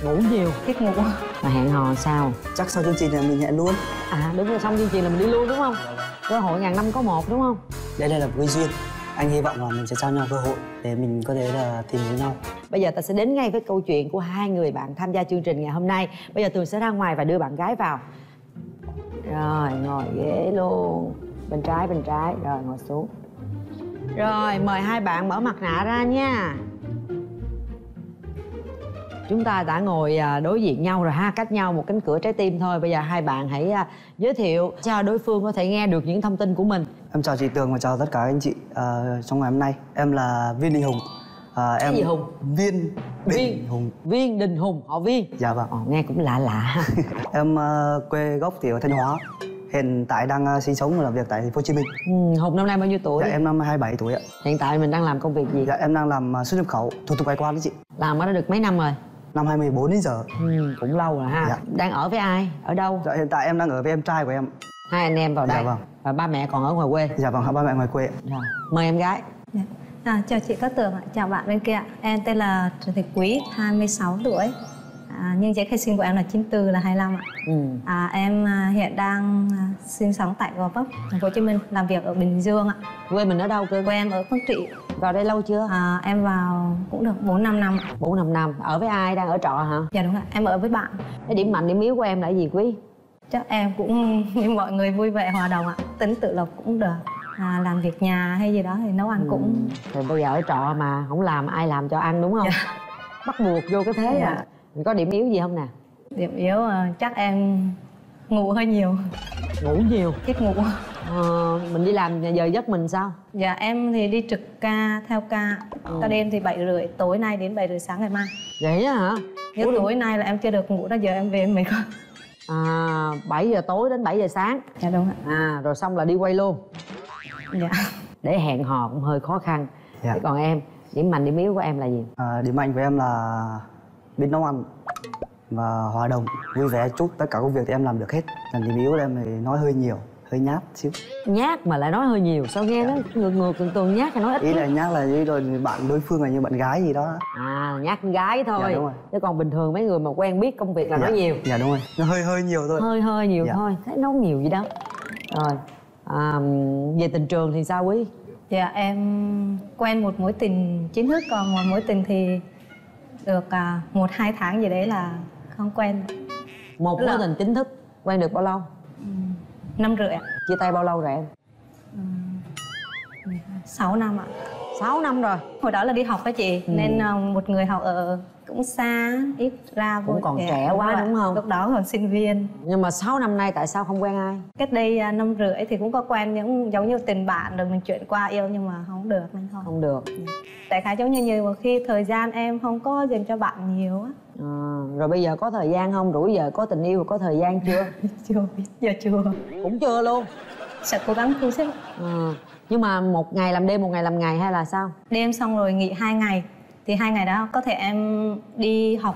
Ngủ nhiều? Thích ngủ. Mà hẹn hò sao? chắc sau chương trình là mình hẹn luôn. À đúng rồi xong chương trình là mình đi luôn đúng không? Cơ hội ngàn năm có một đúng không? đây đây là một cái duyên. Anh hy vọng là mình sẽ trao nhau cơ hội để mình có thể là tìm hiểu nhau. Bây giờ ta sẽ đến ngay với câu chuyện của hai người bạn tham gia chương trình ngày hôm nay. Bây giờ Tường sẽ ra ngoài và đưa bạn gái vào. Rồi ngồi ghế luôn. Bên trái bên trái. Rồi ngồi xuống. Rồi mời hai bạn mở mặt nạ ra nha Chúng ta đã ngồi à, đối diện nhau rồi ha Cách nhau một cánh cửa trái tim thôi. Bây giờ hai bạn hãy à, giới thiệu cho đối phương có thể nghe được những thông tin của mình. Em chào chị tường và chào tất cả các anh chị Ờ, trong ngày hôm nay. Em là viên đình hùng. Ờ, Cái em gì Hùng? viên đình hùng. Viên Đình Hùng, họ Viên. Dạ vâng. Ồ, Nghe cũng lạ lạ. *laughs* Em ờ, quê gốc thì ở thanh hóa. Hiện tại đang ờ, sinh sống và làm việc tại thành phố hồ chí minh. Ừ, Hùng năm nay bao nhiêu tuổi? dạ em năm 27 tuổi ạ. Hiện tại mình đang làm công việc gì? dạ em đang làm ờ, xuất nhập khẩu thủ tục hải quan đấy chị. Làm ở đó được mấy năm rồi? Năm 2014 đến giờ Ừ, cũng lâu rồi ha Dạ. Đang ở với ai? Ở đâu? dạ hiện tại em đang ở với em trai của em Hai anh em vào Dạ đây vâng. Và ba mẹ còn ở ngoài quê dạ vâng ba mẹ ngoài quê ạ. Rồi, mời em gái Dạ. À, chào chị Cát Tường ạ, chào bạn bên kia ạ. Em tên là Trần Thị Quý, 26 tuổi à, Nhưng giấy khai sinh của em là 94 là 25 ạ ừ. à, Em à, hiện đang à, sinh sống tại Gò Vấp, thành phố Hồ Chí Minh, làm việc ở Bình Dương ạ Quê mình ở đâu cơ? Quê em ở Quảng Trị Vào đây lâu chưa? à, Em vào cũng được 4 5 năm ạ. 4 năm năm Ở với ai? Đang ở trọ hả? Dạ đúng ạ, em ở với bạn Cái điểm mạnh điểm yếu của em là gì Quý? Chắc em cũng *laughs* như mọi người vui vẻ hòa đồng ạ Tính tự lập cũng được à, Làm việc nhà hay gì đó thì nấu ăn cũng Thì bây giờ ở trọ mà không làm ai làm cho ăn đúng không? Dạ. Bắt buộc vô cái thế Dạ. à có điểm yếu gì không nè? Điểm yếu à, chắc em ngủ hơi nhiều Ngủ nhiều Thích ngủ ờ, Mình đi làm giờ giấc mình sao? Dạ em thì đi trực ca theo ca Ừ. Ca đêm thì 7 rưỡi tối nay đến 7 rưỡi sáng ngày mai Vậy á hả? Nhưng tối nay là em chưa được ngủ đó giờ em về mình con À 7 giờ tối đến 7 giờ sáng Dạ đúng ạ À rồi xong là đi quay luôn Dạ Để hẹn hò cũng hơi khó khăn Dạ. Thế còn em, điểm mạnh điểm yếu của em là gì? À, điểm mạnh của em là biết nấu ăn và hòa đồng vui vẻ chút tất cả công việc thì em làm được hết. Còn điểm yếu của em thì nói hơi nhiều hơi nhát xíu. Nhát mà lại nói hơi nhiều Sao nghe nó ngược ngược tường tường nhát hay nói ít ý là nhát là như rồi bạn đối phương là như bạn gái gì đó. À nhát con gái thôi. Dạ, đúng rồi. Chứ còn bình thường mấy người mà quen biết công việc là dạ. nói nhiều. dạ đúng rồi. Nó hơi hơi nhiều thôi. Hơi hơi nhiều Dạ. thôi. Thấy nấu nhiều gì đâu Rồi à, Về tình trường thì sao Quý? Dạ em quen một mối tình chính thức Còn một mối tình thì được à, một hai tháng gì đấy là không quen Một Là- mối tình chính thức Quen được bao lâu? Năm rưỡi Chia tay bao lâu rồi em? 6 năm ạ 6 năm rồi Hồi đó là đi học đó chị Ừ. Nên à, một người học ở cũng xa ít ra Cũng còn trẻ. trẻ quá, đúng không? Lúc đó còn sinh viên Nhưng mà 6 năm nay tại sao không quen ai? cách đây à, năm rưỡi thì cũng có quen những giống như tình bạn rồi mình chuyển qua yêu nhưng mà không được nên thôi Không được tại khá giống như nhiều mà khi thời gian em không có dành cho bạn nhiều á à, Rồi bây giờ có thời gian không? Rủi giờ có tình yêu có thời gian chưa? *laughs* chưa biết giờ chưa Cũng chưa luôn sẽ cố gắng thu xếp à, Nhưng mà một ngày làm đêm một ngày làm ngày hay là sao? đêm xong rồi nghỉ hai ngày thì hai ngày đó có thể em đi học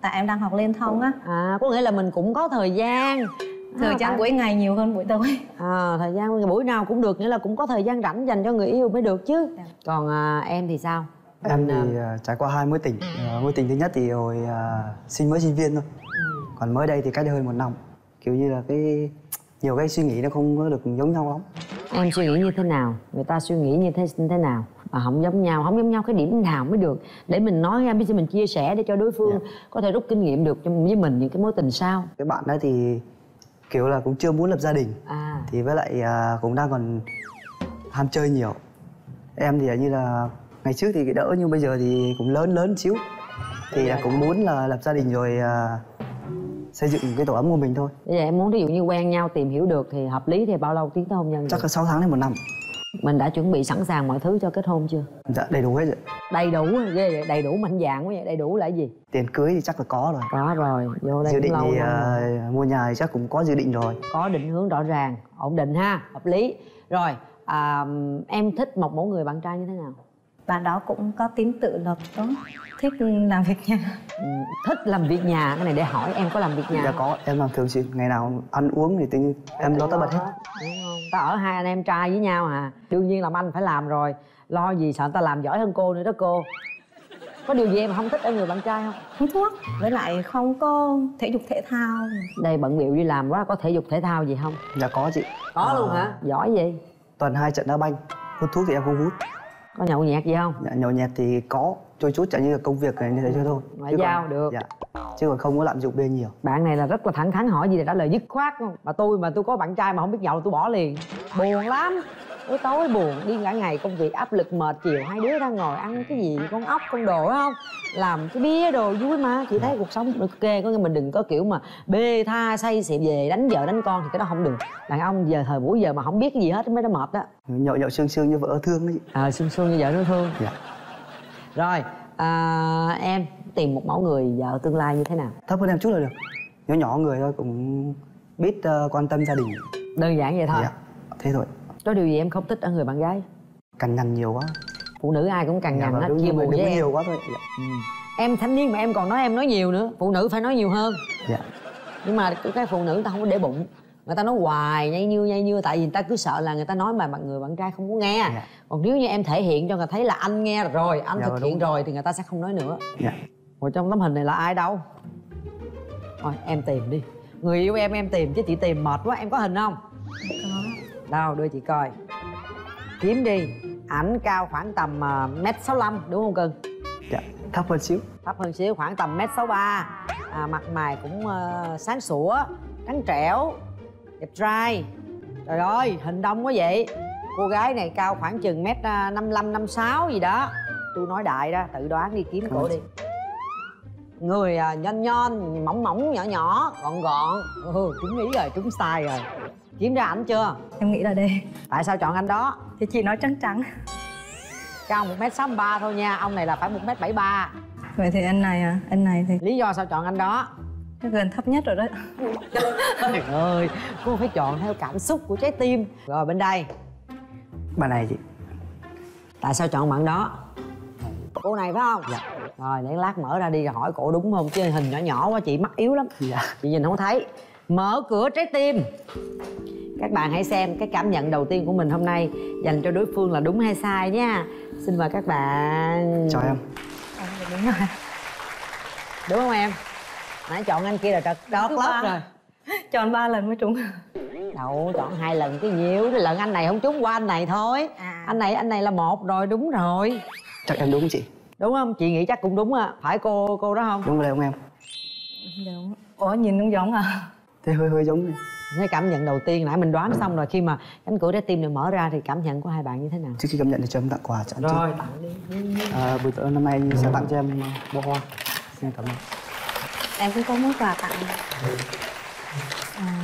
tại em đang học liên thông á. À có nghĩa là mình cũng có thời gian. Thời À, gian tại- buổi ngày nhiều hơn buổi tối. À, thời gian buổi nào cũng được nghĩa là cũng có thời gian rảnh dành cho người yêu mới được chứ. Dạ. còn à, em thì sao? Em thì à, trải qua hai mối tình. À, mối tình thứ nhất thì hồi à, sinh mới sinh viên thôi. Còn mới đây thì cách đây hơn một năm. Kiểu như là cái nhiều cái suy nghĩ nó không có được giống nhau lắm. Em suy nghĩ như thế nào? Người ta suy nghĩ như thế như thế nào mà không giống nhau không giống nhau cái điểm nào mới được. Để mình nói ra mình chia sẻ để cho đối phương có thể rút kinh nghiệm được với mình những cái mối tình sau. Cái bạn đấy thì kiểu là cũng chưa muốn lập gia đình. À. Thì với lại à, cũng đang còn ham chơi nhiều. Em thì như là ngày trước thì đỡ nhưng bây giờ thì cũng lớn lớn xíu. Thì là cũng muốn là lập gia đình rồi à, xây dựng cái tổ ấm của mình thôi. Bây giờ em muốn ví dụ như quen nhau tìm hiểu được thì hợp lý thì bao lâu tiến tới hôn nhân chắc được? là 6 tháng đến một năm mình đã chuẩn bị sẵn sàng mọi thứ cho kết hôn chưa? Dạ đầy đủ hết rồi. Đầy đủ ghê vậy đầy đủ mạnh dạng quá vậy đầy đủ là cái gì? Tiền cưới thì chắc là có rồi. Có rồi vô đây dự định lâu thì ờ, mua nhà thì chắc cũng có dự định rồi. Có định hướng rõ ràng ổn định ha hợp lý. Rồi à, em thích một mẫu người bạn trai như thế nào bạn đó cũng có tính tự lập tốt thích làm việc nhà. Ừ, thích làm việc nhà cái này để hỏi em có làm việc nhà dạ có em làm thường xuyên ngày nào ăn uống thì tự em lo tất bật hết. đúng không? Ta ở hai anh em trai với nhau à đương nhiên làm anh phải làm rồi. Lo gì sợ người ta làm giỏi hơn cô nữa đó cô. Có điều gì em không thích ở người bạn trai không? Hút thuốc với lại không có thể dục thể thao. Đây bận bịu đi làm quá có thể dục thể thao gì không? Dạ có chị. Có luôn hả? Giỏi gì tuần hai trận đá banh hút thuốc thì em không hút có nhậu nhẹt gì không? Dạ, nhậu nhẹt thì có. Trôi chút chẳng như là công việc này như thế thôi thôi. Ngoại Chứ còn- giao được. Dạ. Chứ còn không có lạm dụng bia nhiều. Bạn này là rất là thẳng thắn hỏi gì là trả lời dứt khoát không mà tôi mà tôi có bạn trai mà không biết nhậu là tôi bỏ liền. Buồn lắm tối tối buồn. Đi cả ngày công việc áp lực mệt chiều hai đứa ra ngồi ăn cái gì con ốc con đồ không? Làm cái bia đồ vui mà. Chị thấy cuộc sống ok có nghĩa mình đừng có kiểu mà bê tha say xỉn về đánh vợ đánh con thì cái đó không được. Đàn ông giờ thời buổi giờ mà không biết cái gì hết mới nó mệt đó nhậu nhậu sương sương như vợ thương ấy. Ờ à, sương sương như vợ nó thương. Dạ. Rồi à, em tìm một mẫu người vợ tương lai như thế nào? Thấp hơn em chút là được. Nhỏ nhỏ người thôi cũng biết ờ, quan tâm gia đình. Đơn giản vậy thôi. Dạ thế thôi có điều gì em không thích ở người bạn gái? Cằn nhằn nhiều quá. Phụ nữ ai cũng cằn nhằn hết chia buồn với có em. nhiều quá thôi. Dạ. em thanh niên mà em còn nói em nói nhiều nữa phụ nữ phải nói nhiều hơn. Dạ. Nhưng mà cái- phụ nữ người ta không có để bụng người ta nói hoài nhây nhưa nhây nhưa tại vì người ta cứ sợ là người ta nói mà bạn người bạn trai không muốn nghe. Dạ. còn nếu như em thể hiện cho người thấy là anh nghe rồi anh Dạ, thực hiện rồi thì người ta sẽ không nói nữa. Dạ. Ngồi trong tấm hình này là ai đâu? Thôi em tìm đi. Người yêu em em tìm chứ chị tìm mệt quá Em có hình không? có Đâu đưa chị coi. Kiếm đi. Ảnh cao khoảng tầm à, mét sáu đúng không cưng? dạ thấp hơn xíu. Thấp hơn xíu khoảng tầm mét sáu ba. À, Mặt mày cũng à, sáng sủa Trắng trẻo Đẹp trai. Trời ơi hình đông quá vậy. Cô gái này cao khoảng chừng mét à, năm năm năm sáu gì đó. Tôi nói đại đó tự đoán đi kiếm cổ đi. Người à, nhon nhon mỏng mỏng nhỏ nhỏ gọn gọn. Ừ, trúng ý rồi trúng style rồi kiếm ra ảnh chưa? Em nghĩ là đây. Tại sao chọn anh đó? Thì chị nói trắng trắng. Cao một m sáu ba thôi nha ông này là phải một m bảy ba. Vậy thì anh này à? Anh này thì lý do sao chọn anh đó? Nó gần thấp nhất rồi đó. Trời ơi cô phải chọn theo cảm xúc của trái tim. Rồi bên đây. Bạn này chị. Tại sao chọn bạn đó? Cô này phải không? Dạ. Rồi để lát mở ra đi rồi hỏi cổ đúng không? Chứ hình nhỏ nhỏ quá chị mắt yếu lắm. Dạ. Chị nhìn không thấy mở cửa trái tim. Các bạn hãy xem cái cảm nhận đầu tiên của mình hôm nay dành cho đối phương là đúng hay sai nha. Xin mời các bạn. Chào em. Đúng rồi. Đúng không em? Nãy chọn anh kia là trật đót lót ba. rồi. Chọn ba lần mới trúng. Đâu chọn hai lần cái nhiều. Cái lần anh này không trúng qua anh này thôi. À. anh này anh này là một rồi đúng rồi. Chắc em đúng chị? Đúng không? Chị nghĩ chắc cũng đúng à phải cô cô đó không? Đúng rồi không em? Đúng. Ủa nhìn nó giống à thế hơi hơi giống này. cái cảm nhận đầu tiên nãy mình đoán xong rồi khi mà cánh cửa trái tim này mở ra thì cảm nhận của hai bạn như thế nào? Trước khi cảm nhận thì cho em tặng quà cho anh rồi tặng đi. À, buổi tối năm nay anh sẽ tặng cho em bó hoa. Xin cảm ơn. Em cũng có món quà tặng. À,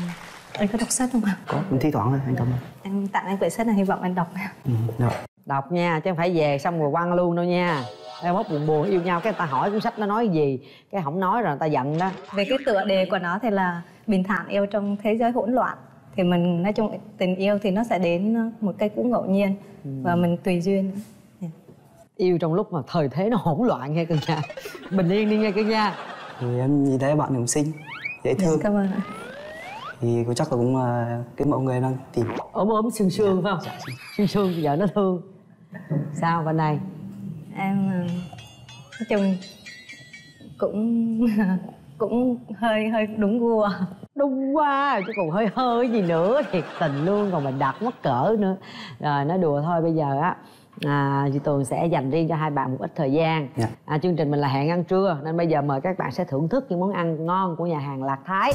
anh có đọc sách không ạ? Có thi thoảng thôi anh cảm ơn. Em tặng anh quyển sách này hy vọng anh đọc ừ, rồi. đọc nha chứ không phải về xong rồi quăng luôn đâu nha. Em mốt buồn buồn yêu nhau cái người ta hỏi cuốn sách nó nói gì cái không nói rồi người ta giận đó. Về cái tựa đề của nó thì là bình thản yêu trong thế giới hỗn loạn thì mình nói chung tình yêu thì nó sẽ đến một cái cũng ngẫu nhiên và mình tùy duyên. Yêu trong lúc mà thời thế nó hỗn loạn nghe cưng nha bình yên đi nghe cưng nha thì em nhìn thấy bạn cũng xinh dễ thương. cảm ơn ạ. Thì cũng chắc là cũng là cái mẫu người đang tìm. Ốm ốm sương sương phải không? Sương sương thì vợ nó thương. Sao bên này? Em à, nói chung cũng *laughs* cũng hơi hơi đúng gu à. đúng quá chứ còn hơi hơi gì nữa thiệt tình luôn còn mình đặt mất cỡ nữa rồi nói đùa thôi bây giờ á à, chị Tường sẽ dành riêng cho hai bạn một ít thời gian Dạ. à, chương trình mình là hẹn ăn trưa nên bây giờ mời các bạn sẽ thưởng thức những món ăn ngon của nhà hàng Lạc Thái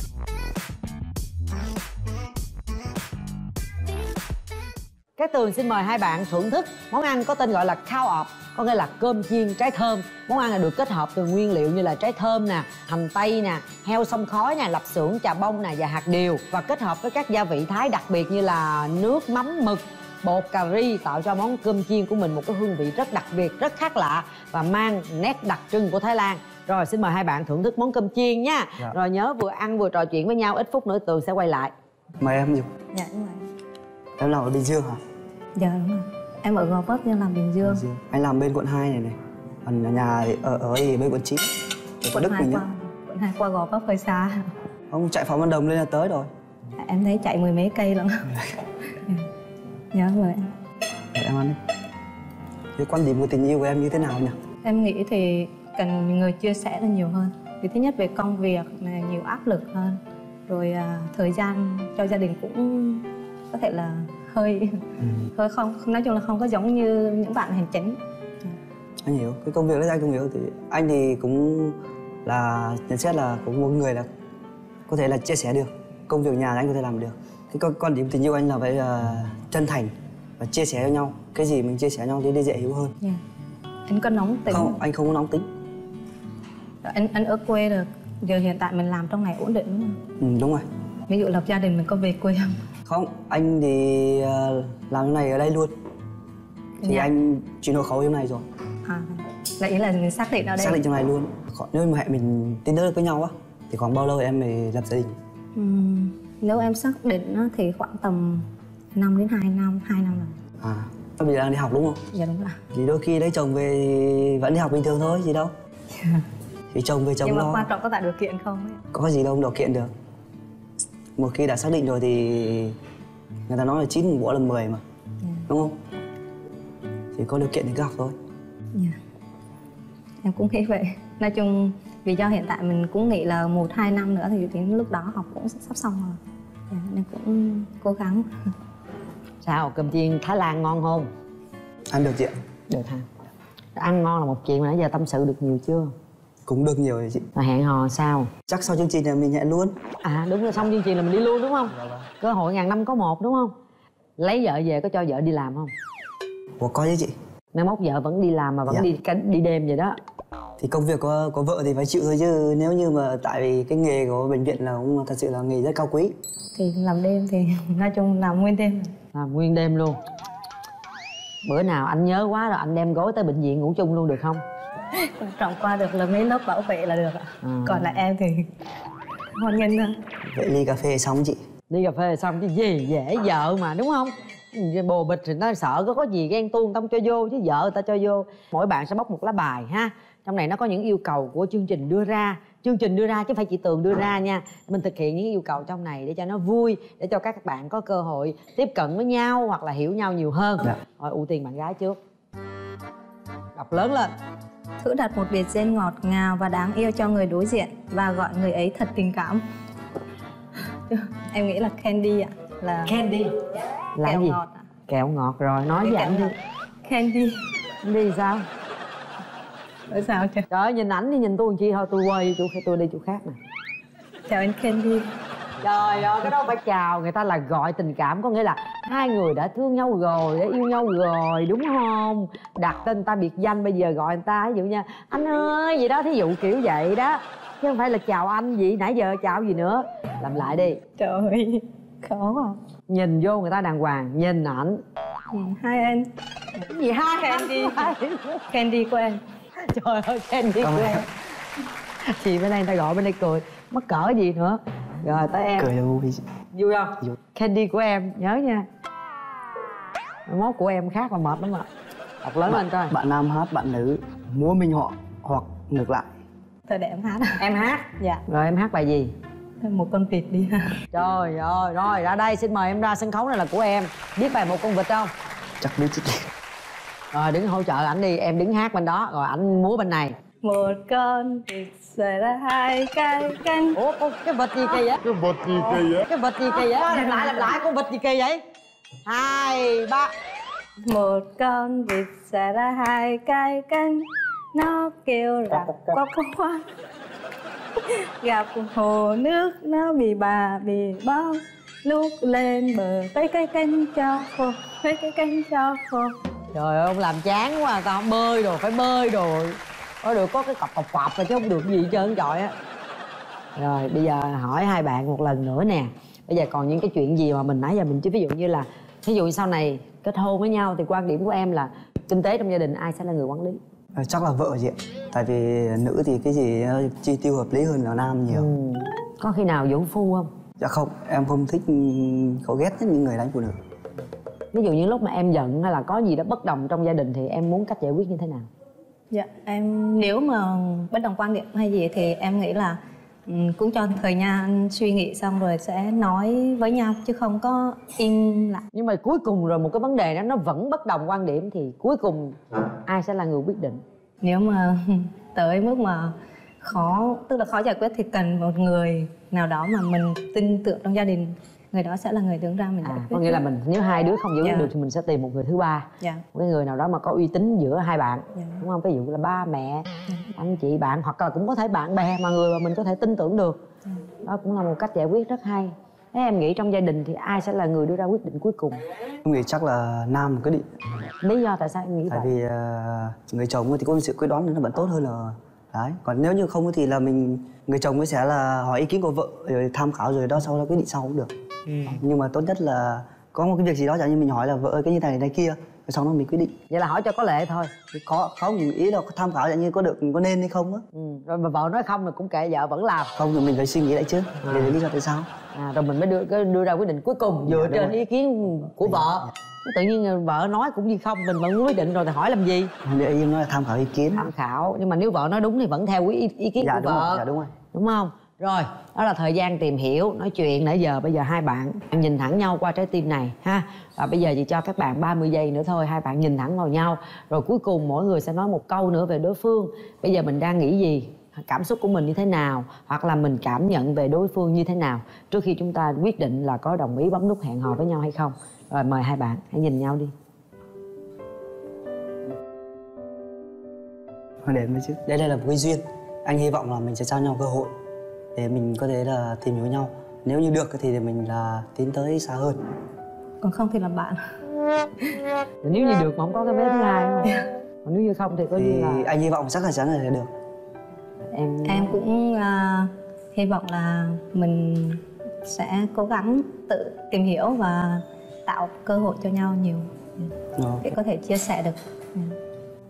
Cái Tường xin mời hai bạn thưởng thức. Món ăn có tên gọi là cow ọp có nghĩa là cơm chiên trái thơm. Món ăn này được kết hợp từ nguyên liệu như là trái thơm nè hành tây nè heo xông khói nè lạp xưởng chà bông nè và hạt điều. Và kết hợp với các gia vị thái đặc biệt như là nước mắm mực bột cà ri tạo cho món cơm chiên của mình một cái hương vị rất đặc biệt rất khác lạ và mang nét đặc trưng của thái lan. Rồi xin mời hai bạn thưởng thức món cơm chiên nha. Dạ. rồi nhớ vừa ăn vừa trò chuyện với nhau ít phút nữa tường sẽ quay lại. Mời em dùng dạ đúng rồi. Em làm ở bình dương hả dạ đúng rồi. Em ở gò vấp nhưng làm bình dương. Anh làm bên quận 2 này này. Còn nhà thì ở ở thì bên quận 9 ở quận Đức mình qua quận hai qua gò vấp hơi xa. Ông chạy pháo văn đồng lên là tới rồi. Em thấy chạy mười mấy cây lận. *laughs* Dạ rồi Để em ăn đi. Cái quan điểm của tình yêu của em như thế nào nhỉ? Em nghĩ thì cần người chia sẻ là nhiều hơn. Vì thứ nhất về công việc là nhiều áp lực hơn. Rồi à, thời gian cho gia đình cũng có thể là hơi hơi không nói chung là không có giống như những bạn hành chính anh hiểu cái công việc đấy anh không hiểu thì anh thì cũng là nhận xét là cũng một người là có thể là chia sẻ được công việc nhà anh có thể làm được. Cái con quan điểm tình yêu anh là phải là chân thành và chia sẻ với nhau cái gì mình chia sẻ nhau thì để dễ hiểu hơn. Dạ. anh có nóng tính? Không anh không có nóng tính. Anh anh ở quê được giờ hiện tại mình làm trong này ổn định đúng không? Ừ, đúng rồi. Ví dụ lập gia đình mình có về quê không không anh thì ờ, làm cái này ở đây luôn. Thì Dạ. anh chuyển hộ khẩu trong này rồi. À là ý là xác định ở đây. Xác định trong này luôn. Nếu mà hẹn mình tin được với nhau á thì khoảng bao lâu em mới lập gia đình? Ừm, nếu em xác định thì khoảng tầm 5 đến 2 năm 2 năm rồi. À bây giờ đang đi học đúng không? Dạ đúng rồi thì đôi khi lấy chồng về thì vẫn đi học bình thường thôi gì đâu. Thì chồng về chồng nhưng mà lo. quan trọng có tạo điều kiện không ấy. có gì đâu điều kiện được một khi đã xác định rồi thì người ta nói là chín bữa là 10 mà. Đúng không? Thì có điều kiện thì cứ học thôi. Dạ. em cũng nghĩ vậy. Nói chung vì do hiện tại mình cũng nghĩ là một hai năm nữa thì đến lúc đó học cũng sắp xong rồi. Dạ, nên cũng cố gắng. Sao? Cơm chiên thái lan ngon không? Ăn được chị ạ. Được ha ăn ngon là một chuyện mà nãy giờ tâm sự được nhiều chưa cũng được nhiều rồi chị. Mà hẹn hò sao? Chắc sau chương trình này mình hẹn luôn. À đúng rồi xong chương trình là mình đi luôn đúng không? Cơ hội ngàn năm có một đúng không? Lấy vợ về có cho vợ đi làm không? Ủa có chứ chị. Mai mốt vợ vẫn đi làm mà vẫn Dạ. đi đi đêm vậy đó. Thì công việc của, của vợ thì phải chịu thôi chứ. Nếu như mà tại vì cái nghề của bệnh viện là cũng thật sự là nghề rất cao quý. Thì làm đêm thì *laughs* nói chung làm nguyên đêm. Làm nguyên đêm luôn. Bữa nào anh nhớ quá rồi anh đem gối tới bệnh viện ngủ chung luôn được không trọng qua được là mấy lớp bảo vệ là được ạ. À. còn lại em thì hoan nghênh thôi vậy ly cà phê xong chị. Đi cà phê xong cái gì? Dễ vợ mà đúng không? Bồ bịch thì ta sợ có có gì ghen tuông tâm cho vô chứ vợ người ta cho vô. Mỗi bạn sẽ bóc một lá bài ha. Trong này nó có những yêu cầu của chương trình đưa ra. Chương trình đưa ra chứ phải chị tường đưa ra nha. Mình thực hiện những yêu cầu trong này để cho nó vui để cho các bạn có cơ hội tiếp cận với nhau hoặc là hiểu nhau nhiều hơn. Dạ. rồi ưu tiên bạn gái trước. Đọc lớn lên thử đặt một biệt danh ngọt ngào và đáng yêu cho người đối diện và gọi người ấy thật tình cảm. Em nghĩ là candy ạ là candy? Là kẹo gì? ngọt ạ. Kẹo ngọt rồi nói với anh đi. candy. Đi sao? Nói sao chứ trời ơi, nhìn ảnh đi nhìn tôi chi thôi tôi quay chỗ tôi đi chỗ khác nè. Chào anh candy. Trời ơi, cái đó phải chào người ta là gọi tình cảm có nghĩa là hai người đã thương nhau rồi, đã yêu nhau rồi đúng không? Đặt tên ta biệt danh bây giờ gọi người ta ví dụ như anh ơi gì đó thí dụ kiểu vậy đó. Chứ không phải là chào anh gì nãy giờ chào gì nữa. Làm lại đi. trời ơi khó quá Nhìn vô người ta đàng hoàng, nhìn ảnh. ừ, hai anh Cái gì hai candy candy của em Trời ơi, Candy ơn cười. Chị bên đây người ta gọi bên đây cười. Mắc cỡ gì nữa. Rồi tới em. cười là vui vui không vui. candy của em nhớ nha mốt của em khác là mệt lắm ạ đọc lớn lên coi. bạn nam hát bạn nữ múa minh họa hoặc ngược lại. Thôi để em hát em hát? Dạ. Rồi em hát bài gì? Một con vịt đi. Ha *laughs* trời ơi rồi ra đây xin mời em ra sân khấu này là của em. Biết bài một con vịt không? Chắc biết chị rồi đứng hỗ trợ ảnh đi em đứng hát bên đó rồi ảnh múa bên này. Một con vịt xòe ra hai cái cánh. Ủa con cái vịt gì kỳ vậy? Cái vịt gì kỳ vậy? Cái vịt gì kỳ vậy? Làm lại làm lại con vịt gì kỳ vậy hai ba. Một con vịt xòe ra hai cái cánh. Nó kêu rạc quắc quắc quắc gặp hồ nước nó bị bà bị bao lúc lên bờ tới cái cánh cho khô tới cái cánh cho khô. Trời ơi ông làm chán quá à, tao không bơi đồ phải bơi đồ. Có được có cái cọc cọc cọc rồi chứ không được gì hết trơn trọi á. Rồi bây giờ hỏi hai bạn một lần nữa nè. Bây giờ còn những cái chuyện gì mà mình nãy giờ mình chưa ví dụ như là ví dụ như sau này kết hôn với nhau thì quan điểm của em là kinh tế trong gia đình ai sẽ là người quản lý? Ờ, chắc là vợ chị ạ. Tại vì nữ thì cái gì ờ, chi tiêu hợp lý hơn là nam nhiều. Ừ. có khi nào vũ phu không? Dạ không em không thích ừ, có ghét nhất những người đánh phụ nữ. Ví dụ như lúc mà em giận hay là có gì đó bất đồng trong gia đình thì em muốn cách giải quyết như thế nào? Dạ, em nếu mà bất đồng quan điểm hay gì thì em nghĩ là cũng cho thời gian suy nghĩ xong rồi sẽ nói với nhau chứ không có im lặng. nhưng mà cuối cùng rồi một cái vấn đề đó nó vẫn bất đồng quan điểm thì cuối cùng ai sẽ là người quyết định Nếu mà *laughs* tới mức mà khó, tức là khó giải quyết thì cần một người nào đó mà mình tin tưởng trong gia đình, người đó sẽ là người đứng ra mình giải à, quyết. có nghĩa là mình nếu hai đứa không giải quyết Dạ. được thì mình sẽ tìm một người thứ ba. Dạ. một cái người nào đó mà có uy tín giữa hai bạn Dạ. đúng không? Ví dụ là ba mẹ anh chị bạn hoặc là cũng có thể bạn bè mà người mà mình có thể tin tưởng được. Đó cũng là một cách giải quyết rất hay. Thế em nghĩ trong gia đình thì ai sẽ là người đưa ra quyết định cuối cùng? Em nghĩ chắc là nam quyết định lý do tại sao em nghĩ tại vậy? vì ờ, người chồng thì có sự quyết đoán nó vẫn tốt hơn là đấy còn nếu như không thì là mình người chồng mới sẽ là hỏi ý kiến của vợ rồi tham khảo rồi đó sau đó quyết định sau cũng được Ừ. nhưng mà tốt nhất là có một cái việc gì đó chẳng như mình hỏi là vợ ơi cái như này này kia rồi sau đó mình quyết định. Vậy là hỏi cho có lệ thôi. Có không ý là tham khảo chẳng như có được có nên hay không á. Ừ. rồi mà vợ nói không là cũng kệ vợ vẫn làm. Không thì mình phải suy nghĩ lại chứ. Để lý do tại sao? À, rồi mình mới đưa đưa ra quyết định cuối cùng dựa Dạ, trên rồi. ý kiến của vợ. Tự nhiên vợ nói cũng như không mình vẫn quyết định rồi thì hỏi làm gì? Để em nói là tham khảo ý kiến. Tham khảo nhưng mà nếu vợ nói đúng thì vẫn theo ý, ý kiến dạ của đúng vợ. Rồi dạ đúng rồi. Đúng không rồi, đó là thời gian tìm hiểu, nói chuyện. Nãy giờ bây giờ hai bạn nhìn thẳng nhau qua trái tim này, ha. Và bây giờ chị cho các bạn 30 giây nữa thôi, hai bạn nhìn thẳng vào nhau. Rồi cuối cùng mỗi người sẽ nói một câu nữa về đối phương. Bây giờ mình đang nghĩ gì? Cảm xúc của mình như thế nào? Hoặc là mình cảm nhận về đối phương như thế nào? Trước khi chúng ta quyết định là có đồng ý bấm nút hẹn hò với nhau hay không. Rồi mời hai bạn hãy nhìn nhau đi. Để mới chứ đây đây là một cái duyên. Anh hy vọng là mình sẽ trao nhau cơ hội để mình có thể là tìm hiểu nhau. Nếu như được thì mình là tiến tới xa hơn. Còn không thì làm bạn. nếu như được mà không có cái bé thứ hai không còn nếu như không thì có thì như là anh hy vọng chắc là chắn là sẽ được. Em Em cũng à, hy vọng là mình sẽ cố gắng tự tìm hiểu và tạo cơ hội cho nhau nhiều. Để có thể chia sẻ được.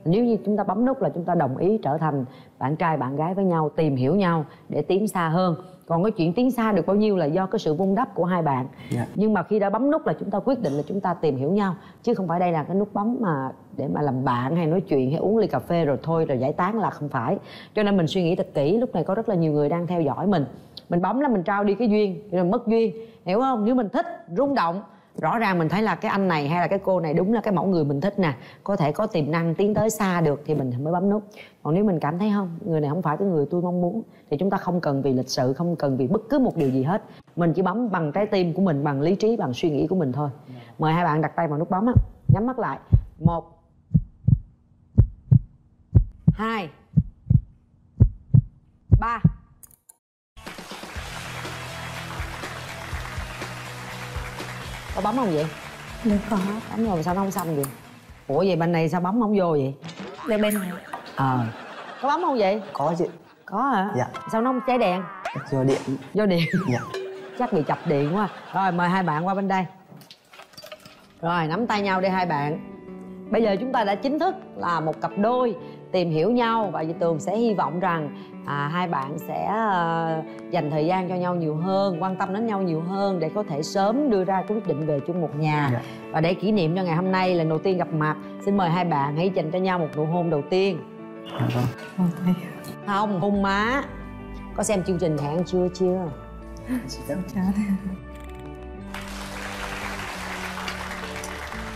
Nếu như chúng ta bấm nút là chúng ta đồng ý trở thành bạn trai bạn gái với nhau tìm hiểu nhau để tiến xa hơn. Còn cái chuyện tiến xa được bao nhiêu là do cái sự vun đắp của hai bạn. Dạ. nhưng mà khi đã bấm nút là chúng ta quyết định là chúng ta tìm hiểu nhau. Chứ không phải đây là cái nút bấm mà để mà làm bạn hay nói chuyện hay uống ly cà phê rồi thôi rồi giải tán là không phải. Cho nên mình suy nghĩ thật kỹ lúc này có rất là nhiều người đang theo dõi mình. Mình bấm là mình trao đi cái duyên rồi mất duyên hiểu không? Nếu mình thích rung động rõ ràng mình thấy là cái anh này hay là cái cô này đúng là cái mẫu người mình thích nè. Có thể có tiềm năng tiến tới xa được thì mình mới bấm nút. Còn nếu mình cảm thấy không, người này không phải cái người tôi mong muốn, thì chúng ta không cần vì lịch sự, không cần vì bất cứ một điều gì hết. Mình chỉ bấm bằng trái tim của mình, bằng lý trí, bằng suy nghĩ của mình thôi. Mời hai bạn đặt tay vào nút bấm á. Nhắm mắt lại. Một. Hai. Ba. Có bấm không vậy? Được có. bấm rồi sao nó không xong vậy? Ủa vậy bên này sao bấm không vô vậy? Để bên này. ờ. Có bấm không vậy? Có chị. Có hả? Dạ. sao nó không cháy đèn? Do điện. Do điện. Dạ. Chắc bị chập điện quá. Rồi mời hai bạn qua bên đây. Rồi nắm tay nhau đi hai bạn. Bây giờ chúng ta đã chính thức là một cặp đôi tìm hiểu nhau và chị tường sẽ hy vọng rằng à, hai bạn sẽ à, dành thời gian cho nhau nhiều hơn quan tâm đến nhau nhiều hơn để có thể sớm đưa ra quyết định về chung một nhà. Dạ. và để kỷ niệm cho ngày hôm nay lần đầu tiên gặp mặt xin mời hai bạn hãy dành cho nhau một nụ hôn đầu tiên. Dạ vâng. Không hôn má. Có xem chương trình hẹn chưa? Chưa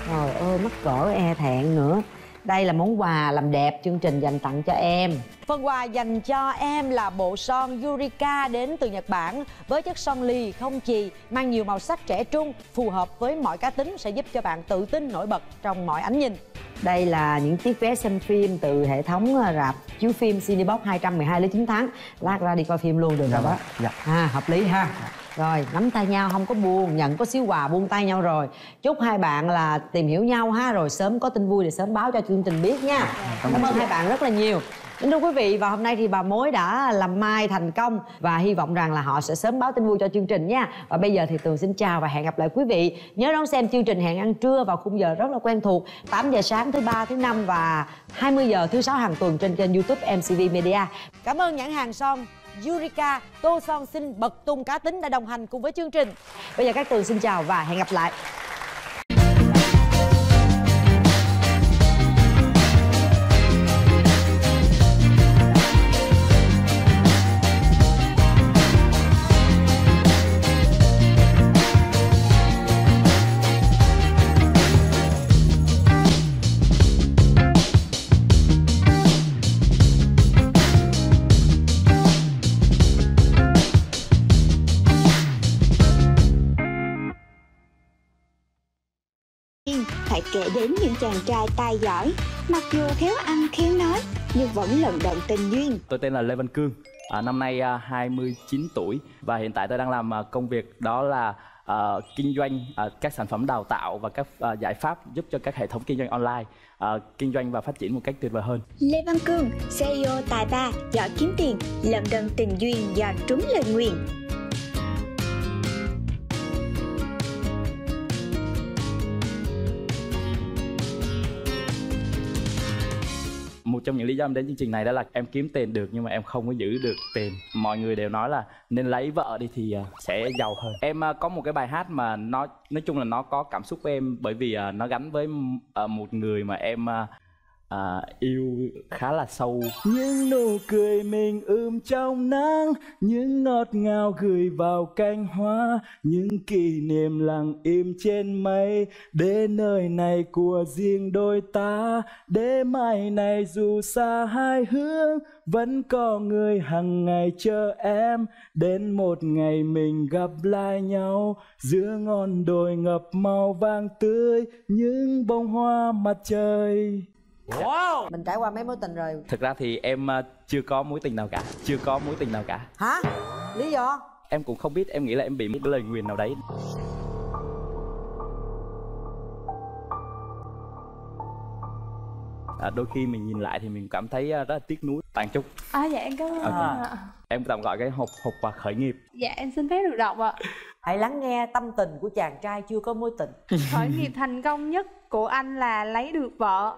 Trời ơi mắc cỡ e thẹn nữa Đây là món quà làm đẹp chương trình dành tặng cho em. Phần quà dành cho em là bộ son Yurika đến từ Nhật Bản. Với chất son lì không chì, mang nhiều màu sắc trẻ trung Phù hợp với mọi cá tính sẽ giúp cho bạn tự tin nổi bật trong mọi ánh nhìn. Đây là những chiếc vé xem phim từ hệ thống ờ, rạp chiếu phim Cinebox 212 lý 9 tháng. Lát ra đi coi phim luôn được Dạ rồi đó. vâng, dạ. à, hợp lý ha rồi nắm tay nhau không có buồn nhận có xíu quà buông tay nhau rồi chúc hai bạn là tìm hiểu nhau ha rồi sớm có tin vui để sớm báo cho chương trình biết nha cảm ơn hai bạn rất là nhiều Kính thưa quý vị và hôm nay thì bà mối đã làm mai thành công và hy vọng rằng là họ sẽ sớm báo tin vui cho chương trình nha. Và bây giờ thì Tường xin chào và hẹn gặp lại quý vị. Nhớ đón xem chương trình hẹn ăn trưa vào khung giờ rất là quen thuộc 8 giờ sáng thứ ba thứ năm và 20 giờ thứ sáu hàng tuần trên kênh YouTube MCV Media. Cảm ơn nhãn hàng son Yurika Tô Son xin bật tung cá tính đã đồng hành cùng với chương trình. Bây giờ các Tường xin chào và hẹn gặp lại. Kể đến những chàng trai tài giỏi mặc dù khéo ăn khéo nói nhưng vẫn lận đận tình duyên Tôi tên là Lê Văn Cương, à, năm nay à, 29 tuổi và hiện tại tôi đang làm à, công việc đó là à, kinh doanh à, các sản phẩm đào tạo và các à, giải pháp giúp cho các hệ thống kinh doanh online à, kinh doanh và phát triển một cách tuyệt vời hơn. Lê Văn Cương, CEO tài ba, giỏi kiếm tiền, lận đận tình duyên do trúng lời nguyền. Một trong những lý do em đến chương trình này đó là em kiếm tiền được, nhưng mà em không có giữ được tiền. Mọi người đều nói là nên lấy vợ đi thì à, sẽ giàu hơn. Em à, có một cái bài hát mà nó, nói chung là nó có cảm xúc với em bởi vì à, nó gắn với một người mà em à, yêu khá là sâu. Những nụ cười mình ươm trong nắng những ngọt ngào gửi vào cánh hoa những kỷ niệm lặng im trên mây. Để nơi này của riêng đôi ta để mai này dù xa hai hướng vẫn có người hằng ngày chờ em. Đến một ngày mình gặp lại nhau giữa ngọn đồi ngập màu vàng tươi những bông hoa mặt trời. Wow Mình trải qua mấy mối tình rồi Thực ra thì em ờ, chưa có mối tình nào cả Chưa có mối tình nào cả Hả? Lý do? Em cũng không biết, em nghĩ là em bị một cái lời nguyền nào đấy à, Đôi khi mình nhìn lại thì mình cảm thấy ờ, rất là tiếc nuối Tàn Trúc À dạ em cảm ơn Ok. ạ. Em tạm gọi cái hộp hộp quà khởi nghiệp Dạ em xin phép được đọc ạ. Hãy lắng nghe tâm tình của chàng trai chưa có mối tình Khởi nghiệp thành công nhất của anh là lấy được vợ.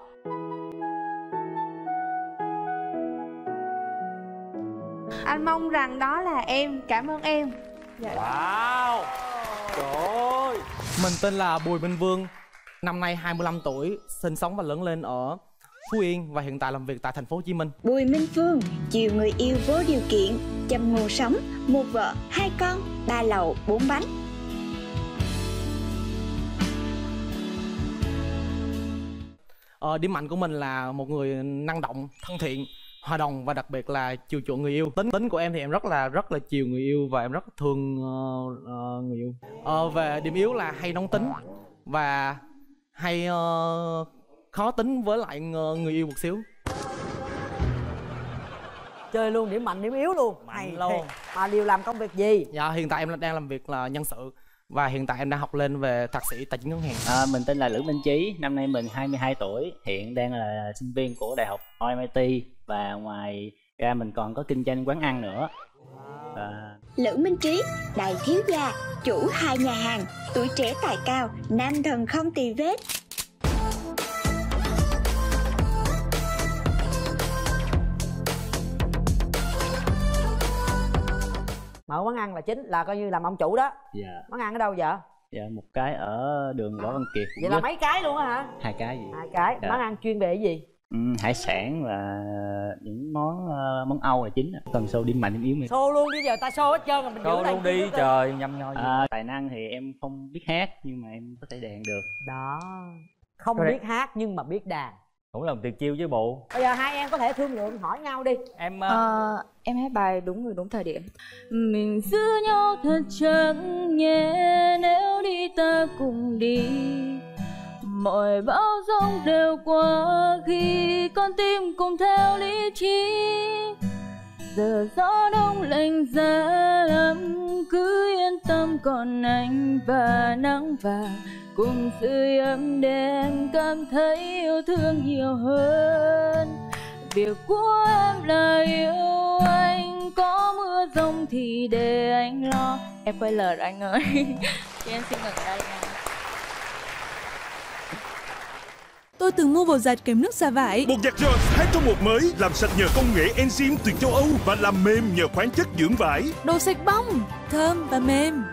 Anh mong rằng đó là em, cảm ơn em. Dạ. Wow Trời ơi Mình tên là Bùi Minh Vương Năm nay 25 tuổi Sinh sống và lớn lên ở Phú Yên Và hiện tại làm việc tại thành phố Hồ Chí Minh Bùi Minh Phương, chiều người yêu vô điều kiện, chăm nguồn sống, một vợ, hai con, ba lậu, bốn bánh. ờ, Điểm mạnh của mình là một người năng động, thân thiện hòa đồng và đặc biệt là chiều chuộng người yêu. Tính tính của em thì em rất là rất là chiều người yêu và em rất thương ờ, ờ, người yêu. Ờ, về điểm yếu là hay nóng tính và hay ờ, khó tính với lại người yêu một xíu. Chơi luôn điểm mạnh điểm yếu luôn. Mạnh Hay luôn. Mà đều làm công việc gì? dạ hiện tại em đang làm việc là nhân sự và hiện tại em đang học lên về thạc sĩ tài chính ngân hàng. À, mình tên là Lữ Minh Chí, năm nay mình 22 tuổi, hiện đang là sinh viên của Đại học OMIT và ngoài ra mình còn có kinh doanh quán ăn nữa. Và Lữ Minh Trí, đại thiếu gia, chủ hai nhà hàng, tuổi trẻ tài cao, nam thần không tì vết. Mở quán ăn là chính là coi như làm ông chủ đó dạ, Quán ăn ở đâu vậy? dạ một cái ở đường Võ Văn Kiệt. Vậy là mấy cái luôn á hả? hai cái gì? Hai cái, Dạ. quán ăn chuyên về cái gì? Ừ, hải sản và những món ờ, món Âu là chính. Cần sâu điểm mạnh điểm yếu mình. Xô luôn chứ giờ ta xô hết trơn rồi mình giữ lại trời nhâm nho. À, tài năng thì em không biết hát nhưng mà em có thể đàn được. Đó Không Rồi. biết hát nhưng mà biết đàn Cũng là một tuyệt chiêu chứ bộ. Bây giờ hai em có thể thương lượng hỏi nhau đi Em Ờ, em hát bài đúng người đúng thời điểm Mình giữ nhau thật chẳng nhẹ Nếu đi ta cùng đi Mọi bão giông đều qua Khi con tim cùng theo lý trí. Giờ gió đông lạnh giá lắm, Cứ yên tâm còn anh và nắng vàng. Cùng sưởi ấm để em cảm thấy yêu thương nhiều hơn. Việc của em là yêu anh, có mưa rông thì để anh lo. Em quay lời anh ơi. *laughs* Thì em xin ngừng ở đây nha. Tôi từng mua bột giặt kèm nước xả vải. Bột giặt Jones 2 trong một mới làm sạch nhờ công nghệ enzyme từ châu Âu và làm mềm nhờ khoáng chất dưỡng vải. Đồ sạch bong, thơm và mềm.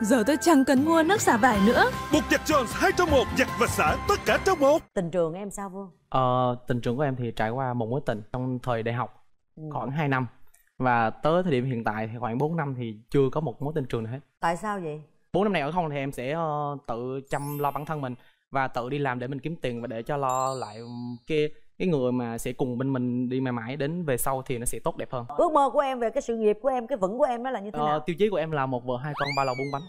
Giờ tôi chẳng cần mua nước xả vải nữa. Bột giặt Jones 2 trong một giặt và xả tất cả trong một. Tình trường em sao Vương? Ờ, tình trường của em thì trải qua một mối tình trong thời đại học khoảng 2 năm và tới thời điểm hiện tại thì khoảng 4 năm thì chưa có một mối tình trường nào hết. Tại sao vậy? 4 năm này ở không thì em sẽ ờ, tự chăm lo bản thân mình và tự đi làm để mình kiếm tiền và để cho lo lại cái cái người mà sẽ cùng bên mình đi mãi mãi đến về sau thì nó sẽ tốt đẹp hơn. Ước mơ của em về cái sự nghiệp của em, cái vững của em đó là như thế Ờ, nào? tiêu chí của em là một vợ hai con ba lầu bốn bánh.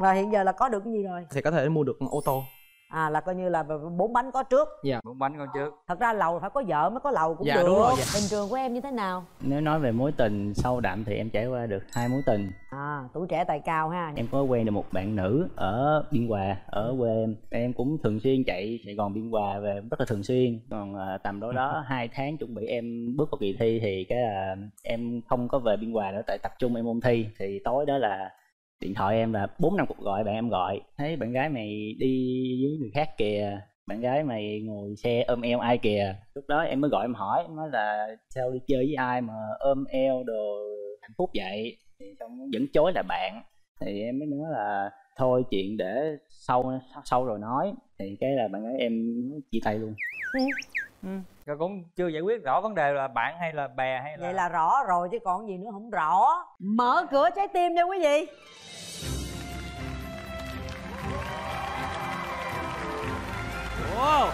Và hiện giờ là có được cái gì rồi? Thì có thể mua được ô tô. À là coi như là bốn bánh có trước. Dạ. Bốn bánh con trước. Thật ra lầu phải có vợ mới có lầu cũng Dạ, được. đúng rồi, dạ. Tình trường của em như thế nào? Nếu nói về mối tình sâu đậm thì em trải qua được hai mối tình À, tuổi trẻ tài cao ha. Em có quen được một bạn nữ ở Biên Hòa, ở quê em Em cũng thường xuyên chạy Sài Gòn Biên Hòa về rất là thường xuyên Còn à, tầm đó đó *laughs* hai tháng chuẩn bị em bước vào kỳ thi thì cái là em không có về Biên Hòa nữa tại tập trung em ôn thi Thì tối đó là điện thoại em là bốn năm cuộc gọi bạn em gọi. Thấy bạn gái mày đi với người khác kìa bạn gái mày ngồi xe ôm eo ai kìa. Lúc đó em mới gọi em hỏi em nói là sao đi chơi với ai mà ôm eo đồ hạnh phúc vậy? Thì xong nó vẫn chối là bạn. Thì em mới nói là thôi chuyện để sau sau rồi nói. Thì cái là bạn gái em chia tay luôn. Ừ. Rồi cũng chưa giải quyết rõ vấn đề là bạn hay là bè hay là Vậy là rõ rồi chứ còn gì nữa không rõ. Mở cửa trái tim nha quý vị. Wow.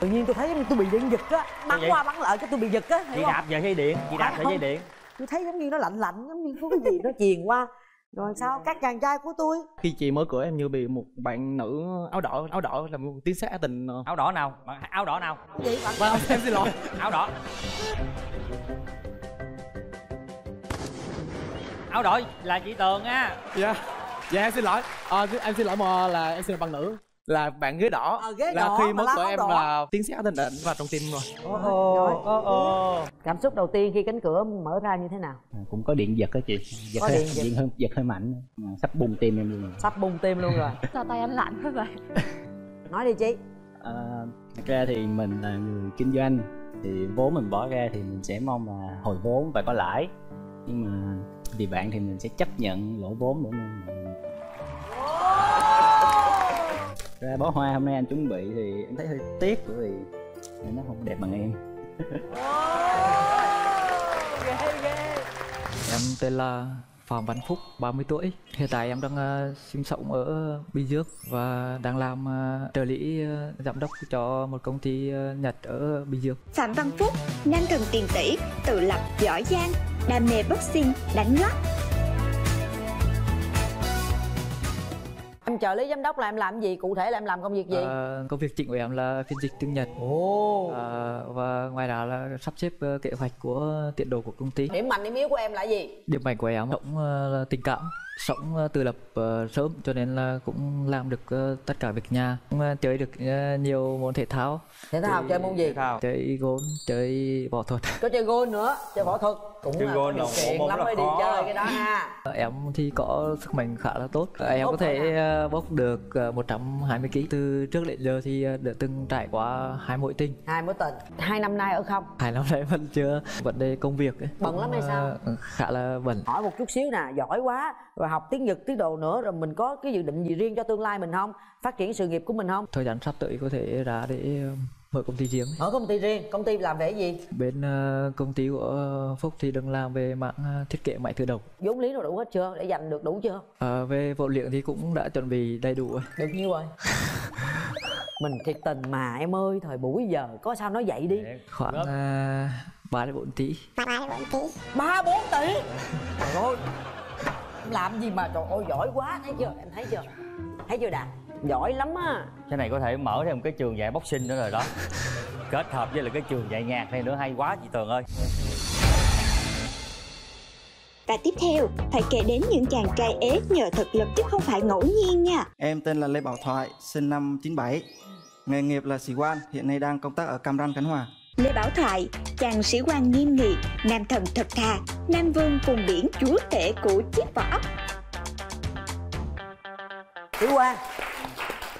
Tự nhiên tôi thấy tôi bị điện giật á, bắn qua bắn lại cái tôi bị giật á. chị hiểu không? đạp vào dây điện? Chị đạp vào dây điện? Tôi thấy giống như nó lạnh lạnh, giống như có cái gì nó truyền qua. Rồi sao? Các chàng trai của tôi? Khi chị mở cửa em như bị một bạn nữ áo đỏ áo đỏ là một tiếng sát tình ờ. áo đỏ nào? Áo đỏ nào? Gì bạn Vâng, em xin lỗi. *laughs* Áo đỏ áo đỏ là chị tường á. Dạ. Dạ em xin lỗi. Ờ, em xin lỗi mà là em xin lỗi bằng nữ. Là bạn ghế đỏ. Ờ, ghế là đỏ khi cửa áo em đỏ. là tiếng sét tình định vào trong tim rồi. Rồi. Cảm xúc đầu tiên khi cánh cửa mở ra như thế nào? À, cũng có điện giật á chị. Giật Có hơi, điện giật. điện hơi giật hơi mạnh. À, sắp bung tim em luôn Sắp bung tim luôn rồi. *laughs* sao tay anh lạnh thế vậy? Nói đi chị. à, thật ra thì mình là người kinh doanh. Thì vốn mình bỏ ra thì mình sẽ mong là hồi vốn và có lãi. Nhưng mà vì bạn thì mình sẽ chấp nhận lỗ vốn để mình ra bó hoa hôm nay anh chuẩn bị thì em thấy hơi tiếc bởi vì nó không đẹp bằng em. Em tên là Phạm Văn Phúc, 30 tuổi. Hiện tại em đang uh, sinh sống ở Bình Dương và đang làm uh, trợ lý uh, giám đốc cho một công ty uh, Nhật ở Bình Dương. Phạm Văn Phúc, nam thần tiền tỷ, tự lập, giỏi giang, đam mê boxing, đánh lót. Trợ lý giám đốc là em làm gì? Cụ thể là em làm công việc gì? Ờ, công việc chính của em là phiên dịch tiếng Nhật. Ờ, và ngoài ra là sắp xếp ờ, kế hoạch của tiến độ của công ty. Điểm mạnh điểm yếu của em là gì? Điểm mạnh của em ờ, là tình cảm, sống ờ, tự lập ờ, sớm cho nên là cũng làm được ờ, tất cả việc nhà. Cũng chơi được nhiều môn thể thao. Thể thao chơi môn gì? Chơi gôn, chơi võ thuật. Có chơi gôn nữa, chơi võ thuật cũng Chơi là gôn điều một kiện lắm mới là đi chơi cái đó ha. Em thì có sức mạnh khá là tốt. Em có thể ờ, bốc được ờ, 120 kg. Từ trước đến giờ thì đã từng trải qua hai mối tình. Hai mối tình. Hai năm nay ở không? Hai năm nay vẫn chưa vấn đề công việc ấy. Bận lắm hay sao? Khá là bận. Hỏi một chút xíu nè, giỏi quá rồi học tiếng Nhật tiếng đồ nữa rồi mình có cái dự định gì riêng cho tương lai mình không? Phát triển sự nghiệp của mình không? Thời gian sắp tới có thể ra để ờ, mở công ty riêng. Ở công ty riêng, công ty làm về cái gì? Bên ờ, công ty của Phúc thì đang làm về mảng ờ, thiết kế máy tự động. vốn lý nó đủ hết chưa? Để dành được đủ chưa? Ờ, về vật liệu thì cũng đã chuẩn bị đầy đủ rồi. Được nhiêu rồi? *laughs* mình thiệt tình mà em ơi, thời buổi giờ có sao nói vậy đi. Khoảng uh, 3 đến 4 tỷ. ba bốn tỷ trời ơi làm gì mà trời ơi giỏi quá thấy chưa em thấy chưa thấy chưa đạt giỏi lắm á cái này có thể mở thêm cái trường dạy boxing nữa rồi đó kết hợp với lại cái trường dạy nhạc này nữa hay quá chị tường ơi Và tiếp theo, phải kể đến những chàng trai ế nhờ thực lực chứ không phải ngẫu nhiên nha. Em tên là Lê Bảo Thoại, sinh năm 97. Nghề nghiệp là sĩ quan, hiện nay đang công tác ở Cam Ranh, Khánh Hòa. Lê Bảo Thoại, chàng sĩ quan nghiêm nghị, nam thần thật thà, nam vương vùng biển chúa tể của chiếc vỏ ốc. Tiểu Quang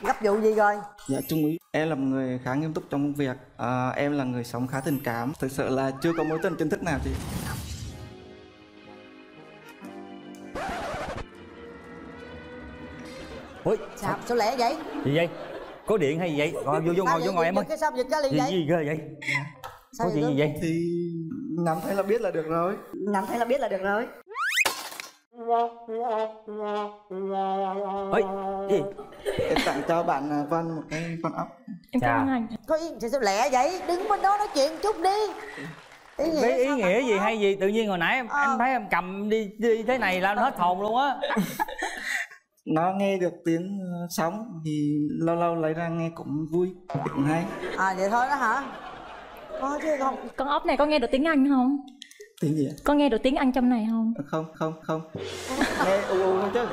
Gấp vụ gì rồi Dạ Trung úy, em là một người khá nghiêm túc trong công việc. À, em là người sống khá tình cảm. Thực sự là chưa có mối tình chính thức nào chị. Ui, Sao, sao lẹ vậy gì vậy? Có điện hay gì vậy? Ngồi vô vô ngồi vô ngồi em ơi. Cái sao giật ra liền Gì vậy gì ghê vậy? Sao Có chuyện gì vậy? Thì nắm thấy là biết là được rồi. Nằm thấy là biết là được rồi Ôi, gì? Em tặng cho bạn à, Văn một cái con ốc. Em cảm ơn anh Có ý, sao, sao lẹ vậy Đứng bên đó nói chuyện chút đi Ý nghĩa Cái ý nghĩa gì hay gì? Tự nhiên hồi nãy em, em thấy em cầm đi đi thế này là nó hết hồn luôn á. *laughs* Nó nghe được tiếng ờ, sóng thì lâu lâu lấy ra nghe cũng vui, cũng hay. À vậy thôi đó hả Có chứ không Con ốc này có nghe được tiếng Anh không? Tiếng gì ạ? Có nghe được tiếng Anh trong này không? Không, không, không. Nghe u u chứ.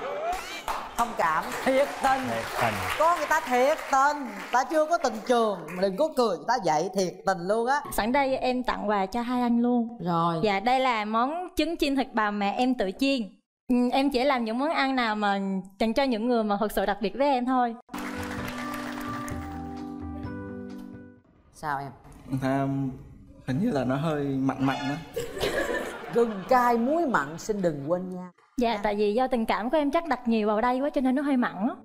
thông cảm thiệt tình Tình. có người ta thiệt tình ta chưa có tình trường mà đừng có cười người ta vậy thiệt tình luôn á Sẵn đây em tặng quà cho hai anh luôn Rồi Dạ đây là món trứng chiên thịt bào mẹ em tự chiên Em chỉ làm những món ăn nào mà dành cho những người mà thật sự đặc biệt với em thôi sao em À, hình như là nó hơi mặn mặn đó. *laughs* gừng cay muối mặn xin đừng quên nha Dạ tại vì do tình cảm của em chắc đặt nhiều vào đây quá cho nên nó hơi mặn á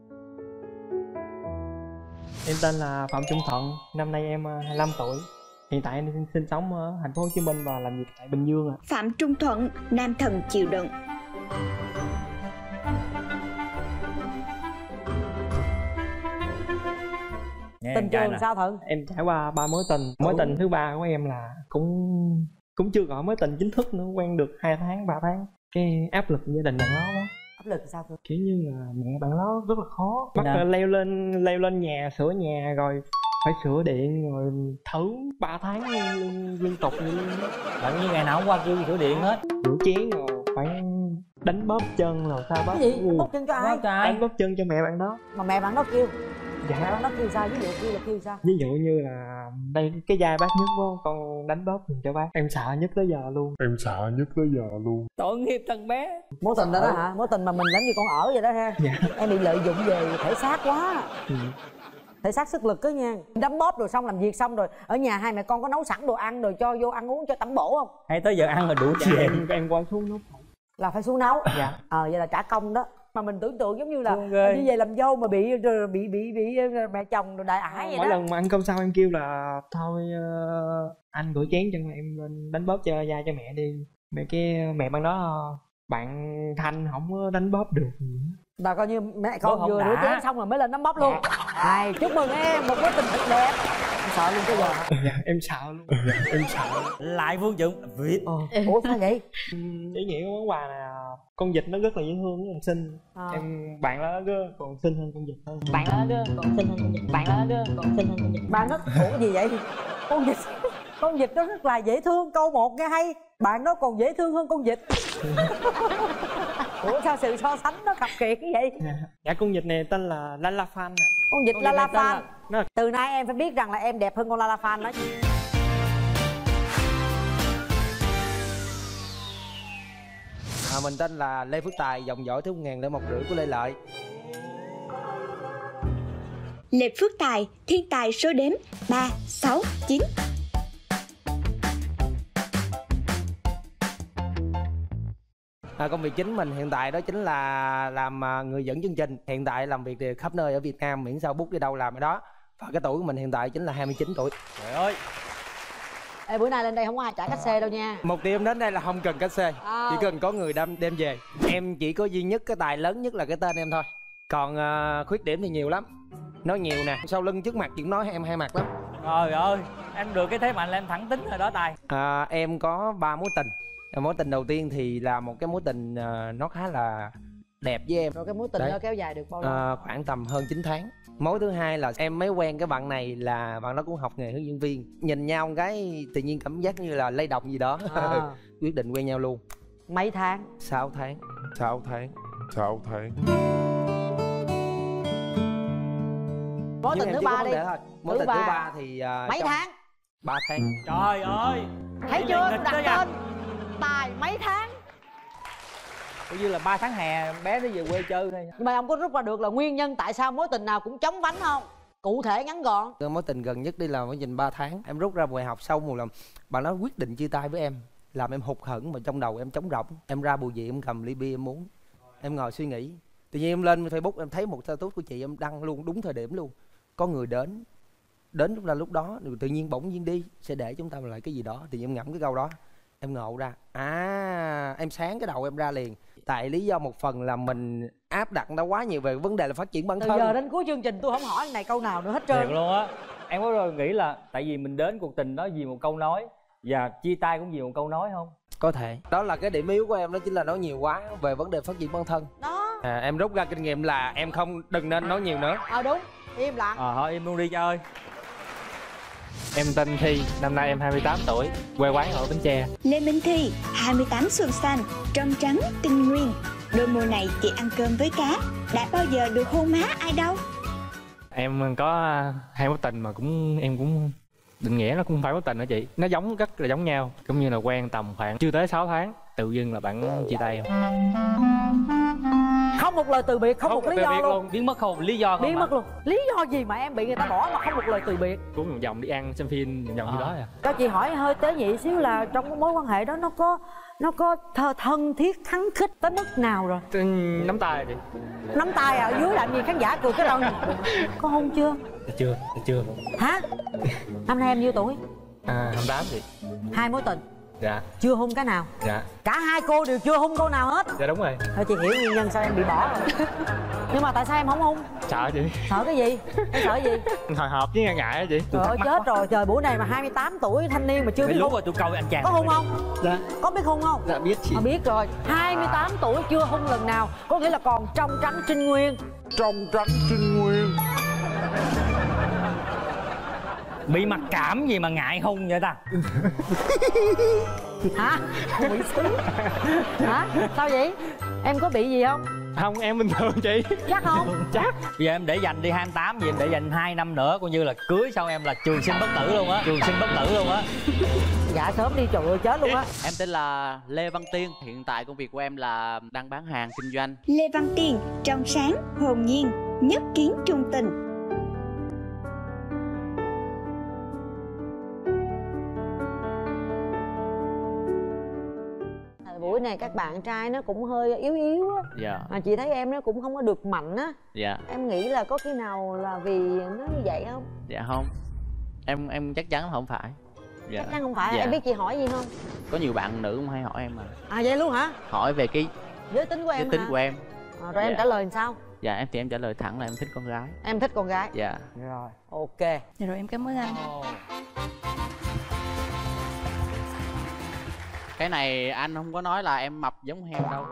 Em tên là Phạm Trung Thuận, năm nay em ờ, 25 tuổi. Hiện tại em sinh, sinh sống ở thành phố Hồ Chí Minh và làm việc tại Bình Dương ạ. Phạm Trung Thuận, nam thần chịu đựng. Nghe tình trường sao thuận Em trải qua ba mối tình. Mối tình thứ ba của em là cũng cũng chưa gọi mối tình chính thức nữa, quen được 2 tháng, 3 tháng. Cái áp lực gia đình bạn đó quá. áp lực sao thuận Kiểu như là mẹ bạn đó rất là khó. Bắt Dạ. ờ, leo lên leo lên nhà sửa nhà rồi phải sửa điện rồi thử 3 tháng liên, liên tục vậy luôn. Bạn như ngày nào cũng qua kêu sửa điện hết. rửa chén rồi đánh bóp chân rồi sao bóp? Cái gì? Bóp chân cho ai? đánh bóp chân cho mẹ bạn đó. Mà mẹ bạn nó kêu. Mẹ dạ bạn nó kêu sao? Ví dụ kêu là kêu sao? Ví dụ như là đây cái vai bác nhất quá con đánh bóp giùm cho bác. Em sợ nhất tới giờ luôn. Em sợ nhất tới giờ luôn. Tội nghiệp thằng bé. mối tình đó đó hả? Mối tình mà mình giống như con ở vậy đó ha. Dạ. Em bị lợi dụng về thể xác quá. Ừ. thể xác sức lực đó nha. Đấm bóp rồi xong làm việc xong rồi. Ở nhà hai mẹ con có nấu sẵn đồ ăn rồi cho vô ăn uống cho tẩm bổ không? Hay tới giờ ăn là đủ dạ, chuyện. em em qua xuống nút là phải xuống nấu. Dạ. Ờ vậy là trả công đó. Mà mình tưởng tượng giống như là như vậy làm dâu mà bị bị bị bị ờ, mẹ chồng rồi đại ải vậy mỗi đó. lần mà ăn cơm xong em kêu là thôi ờ, anh rửa chén cho em lên đánh bóp cho vai cho mẹ đi. Mẹ cái mẹ bạn đó ờ, bạn thanh không có đánh bóp được là coi như mẹ con vừa rửa chén xong rồi mới lên nắm bóp luôn. Này chúc mừng em một mối tình thật đẹp. Em sợ luôn tới giờ. Dạ em sợ luôn. Dạ, em sợ Lại Phương Trượng. Việt. ủa sao vậy? Ý nghĩa của món quà là con vịt nó rất là dễ thương là xinh. À. em bạn đó cơ còn xinh hơn con vịt hơn. Bạn đó đưa còn xinh hơn con vịt. Bạn đó đưa còn xinh hơn con vịt. Bạn nó ủa gì vậy? Con vịt con vịt nó rất là dễ thương. Câu một nghe hay. Bạn nó còn dễ thương hơn con vịt *laughs* ủa sao sự so sánh nó khập khiệt như vậy dạ con vịt này tên là Lala Fan ạ con vịt Con la la fan là- từ nay em phải biết rằng là em đẹp hơn con la la fan đó À, mình tên là Lê Phước Tài, dòng dõi thứ 1000 lẻ một rưỡi của Lê Lợi. Lê Phước Tài, thiên tài số đếm 3, 6, 9. À, công việc chính mình hiện tại đó chính là làm à, người dẫn chương trình. Hiện tại làm việc thì khắp nơi ở Việt Nam, miễn sao bút đi đâu làm ở đó. Và cái tuổi của mình hiện tại chính là 29 tuổi. Trời ơi. Ê, bữa nay lên đây không có ai trả cách xe đâu nha Mục tiêu em đến đây là không cần cách xe, À. chỉ cần có người đem đem về. Em chỉ có duy nhất cái tài lớn nhất là cái tên em thôi. Còn à, khuyết điểm thì nhiều lắm. Nói nhiều nè, sau lưng trước mặt chỉ nói em hai mặt lắm. Trời ơi. Em được cái thế mạnh là em thẳng tính rồi đó Tài. À, em có ba mối tình mối tình đầu tiên thì là một cái mối tình à, nó khá là đẹp với em. Rồi cái mối tình Đấy. đó kéo dài được bao lâu? à, khoảng tầm hơn 9 tháng. Mối thứ hai là em mới quen cái bạn này là bạn đó cũng học nghề hướng dẫn viên. Nhìn nhau một cái tự nhiên cảm giác như là lay động gì đó. À. *laughs* quyết định quen nhau luôn. Mấy tháng? 6 tháng. 6 tháng. 6 tháng. Mối tình thứ ba đi. mối tình thứ ba. thì à, mấy trong tháng? 3 tháng. Trời ơi! Thấy chưa? đặt tên tài mấy tháng? Coi như là 3 tháng hè bé nó về quê chơi thôi. Nhưng mà ông có rút ra được là nguyên nhân tại sao mối tình nào cũng chóng vánh không? Cụ thể ngắn gọn. Mối tình gần nhất đi là mối tình 3 tháng. Em rút ra bài học sau một lần bạn nó quyết định chia tay với em. Làm em hụt hẫng mà trong đầu em trống rỗng. Em ra bù dị em cầm ly bia em uống. Em ngồi suy nghĩ. Tự nhiên em lên facebook em thấy một status của chị em đăng luôn đúng thời điểm luôn. Có người đến. Đến lúc là lúc đó tự nhiên bỗng nhiên đi sẽ để chúng ta lại cái gì đó. Thì em ngẫm cái câu đó em ngộ ra. À em sáng cái đầu em ra liền. Tại lý do một phần là mình áp đặt nó quá nhiều về vấn đề là phát triển bản từ thân. giờ đến cuối chương trình tôi không hỏi này câu nào nữa hết trơn. Thiệt luôn á. Em có rồi nghĩ là tại vì mình đến cuộc tình đó vì một câu nói và chia tay cũng vì một câu nói không? Có thể. Đó là cái điểm yếu của em đó chính là nói nhiều quá về vấn đề phát triển bản thân. Đó. À, em rút ra kinh nghiệm là em không đừng nên nói nhiều nữa. Ờ đúng. Im lặng. Ờ thôi im luôn đi cha ơi Em tên Thi, năm nay em 28 tuổi, quê quán ở Bến Tre. Lê Minh Thi, 28 xuân xanh, trong trắng, tinh nguyên. Đôi mùa này chị ăn cơm với cá, đã bao giờ được hôn má ai đâu. Em có hai mối tình mà cũng em cũng định nghĩa nó cũng không phải mối tình nữa chị. Nó giống rất là giống nhau, cũng như là quen tầm khoảng chưa tới 6 tháng, tự dưng là bạn chia tay không. Không một lời từ biệt không, một lý do biệt luôn. biến mất không lý do không biến mất luôn. Lý do gì mà em bị người ta bỏ mà không một lời từ biệt? Cũng vòng vòng đi ăn xem phim vòng vòng như đó à. cho chị hỏi hơi tế nhị xíu là trong cái mối quan hệ đó nó có nó có thơ thân thiết khắng khích tới mức nào rồi? Tên nắm tay chị. nắm tay ở dưới làm gì khán giả cười cái rần có hôn chưa? Chưa, chưa. hả? Năm nay em nhiêu tuổi? À, 28 chị. hai mối tình Dạ, chưa hôn cái nào? Dạ, cả hai cô đều chưa hôn cô nào hết. Dạ đúng rồi. thôi chị hiểu nguyên nhân sao em bị bỏ rồi. Nhưng mà tại sao em không hôn Sợ chị. sợ cái gì? Em sợ gì? Hồi hộp với ngại ngại á chị. trời ơi chết rồi. Trời buổi này mà 28 tuổi thanh niên mà chưa Thì biết lúc hôn rồi tôi câu anh chàng có hôn không? Dạ, có biết hôn không? Dạ biết chị. Mà biết rồi. 28 tuổi chưa hôn lần nào. Có nghĩa là còn trong trắng trinh nguyên. Trong trắng trinh nguyên bị mặc cảm gì mà ngại hung vậy ta? *laughs* Hả? Bị xứ hả? Sao vậy? Em có bị gì không? Không, em bình thường chị. chắc không? Chắc. bây giờ em để dành đi 28 vì em để dành 2 năm nữa coi như là cưới xong em là trường sinh bất tử luôn á. Trường sinh bất tử luôn á. Dạ sớm đi trời ơi chết luôn á. Em tên là Lê Văn Tiên Hiện tại công việc của em là đang bán hàng kinh doanh. Lê Văn Tiên, trong sáng, hồn nhiên, nhất kiến trung tình. Buổi này các bạn trai nó cũng hơi yếu yếu á. Dạ. Mà chị thấy em nó cũng không có được mạnh á. Dạ. Em nghĩ là có khi nào là vì nó như vậy không? Dạ không. Em em chắc chắn là không phải. Dạ. Chắc chắn không phải. Dạ. em biết chị hỏi gì không? Có nhiều bạn nữ cũng hay hỏi em mà. À vậy luôn hả? Hỏi về cái giới tính của em giới tính hả? của em. À, rồi em Dạ. trả lời làm sao? Dạ em thì em trả lời thẳng là em thích con gái. Em thích con gái. Dạ. Rồi. Ok. Dạ rồi em cảm ơn anh Cái này anh không có nói là em mập giống heo đâu.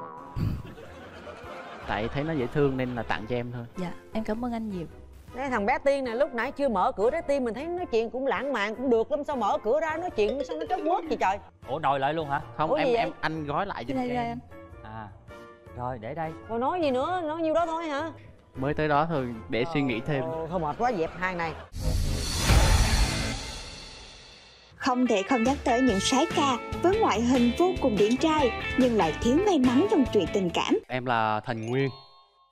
Tại thấy nó dễ thương nên là tặng cho em thôi. Dạ em cảm ơn anh nhiều. Cái thằng bé Tiên này lúc nãy chưa mở cửa trái tim mình thấy nói chuyện cũng lãng mạn cũng được lắm sao mở cửa ra nói chuyện sao nó trớt quớt vậy trời? Ủa đòi lại luôn hả? Không Ủa em em anh gói lại cho đây em. anh. À rồi để đây. Rồi nói gì nữa nói nhiêu đó thôi hả? Mới tới đó thôi để suy nghĩ thêm. Ồ, thôi mệt quá dẹp hai này Không thể không nhắc tới những sái ca với ngoại hình vô cùng điển trai nhưng lại thiếu may mắn trong chuyện tình cảm. Em là Thành Nguyên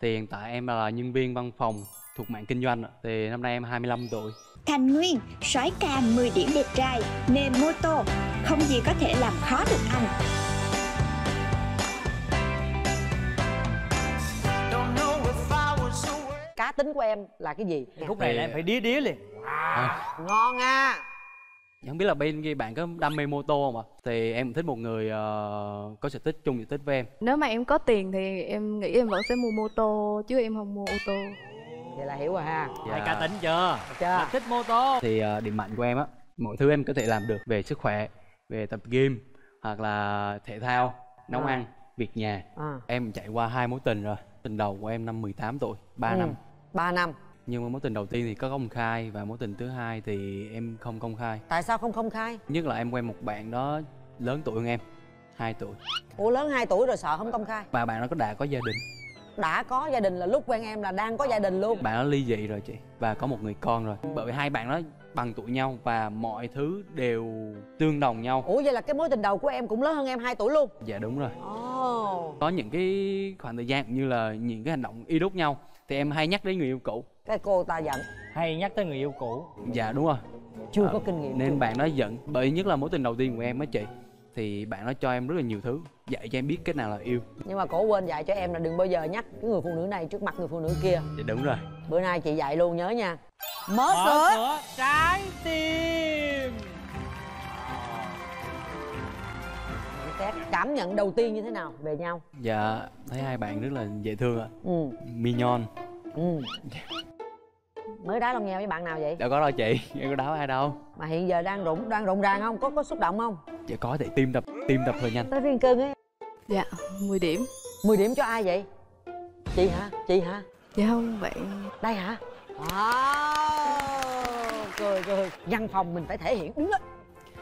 Thì hiện tại em là nhân viên văn phòng thuộc mạng kinh doanh ạ. Thì năm nay em 25 tuổi Thành Nguyên, soái ca 10 điểm đẹp trai, mê mô tô, không gì có thể làm khó được anh. cá tính của em là cái gì khúc này là em phải đía đía liền ngon à Không biết là bên kia bạn có đam mê mô tô không ạ? Thì em thích một người ờ, có sở thích chung sở thích với em. Nếu mà em có tiền thì em nghĩ em vẫn sẽ mua mô tô chứ em không mua ô tô. Vậy là hiểu rồi ha. Hai cá tính chưa? Chưa? Thích mô tô? Thì ờ, điểm mạnh của em á Mọi thứ em có thể làm được về sức khỏe Về tập gym Hoặc là thể thao Nấu À. ăn Việc nhà. À. Em chạy qua hai mối tình rồi. Tình đầu của em năm 18 tuổi 3 Ừ. năm. 3 năm Nhưng mà mối tình đầu tiên thì có công khai Và mối tình thứ hai thì em không công khai. Tại sao không công khai? Nhất là em quen một bạn đó lớn tuổi hơn em 2 tuổi. Ủa lớn 2 tuổi rồi sợ không công khai? Và bạn nó có đã có gia đình? Đã có gia đình là lúc quen em là đang có gia đình luôn. Bạn nó ly dị rồi chị và có một người con rồi. Bởi vì hai bạn nó bằng tuổi nhau và mọi thứ đều tương đồng nhau. Ủa vậy là cái mối tình đầu của em cũng lớn hơn em 2 tuổi luôn? Dạ đúng rồi. Ồ. Có những cái khoảng thời gian như là những cái hành động y đốt nhau thì em hay nhắc đến người yêu cũ. Cái cô ta giận. Hay nhắc tới người yêu cũ. Dạ đúng rồi. Chưa có kinh nghiệm nên chưa? bạn nó giận. Bởi nhất là mối tình đầu tiên của em á chị thì bạn nó cho em rất là nhiều thứ dạy cho em biết cái nào là yêu. Nhưng mà cổ quên dạy cho em là đừng bao giờ nhắc cái người phụ nữ này trước mặt người phụ nữ kia. Dạ đúng rồi. Bữa nay chị dạy luôn nhớ nha. Mở, mở cửa, cửa trái tim Test cảm nhận đầu tiên như thế nào về nhau? Dạ thấy hai bạn rất là dễ thương ạ. Ừ. Mignon. Ừ. Mới đá lông nheo với bạn nào vậy? Đâu có đâu chị em có đá ai đâu. Mà hiện giờ đang rụng đang rụng ràng không? Có có xúc động không? Dạ có thể tim đập tim đập hơi nhanh. Tới riêng cưng ấy. Dạ, 10 điểm. 10 điểm cho ai vậy? Chị hả? Chị hả? Dạ không, bạn. Đây hả? Wow cười cười. Văn phòng mình phải thể hiện. Đúng đó.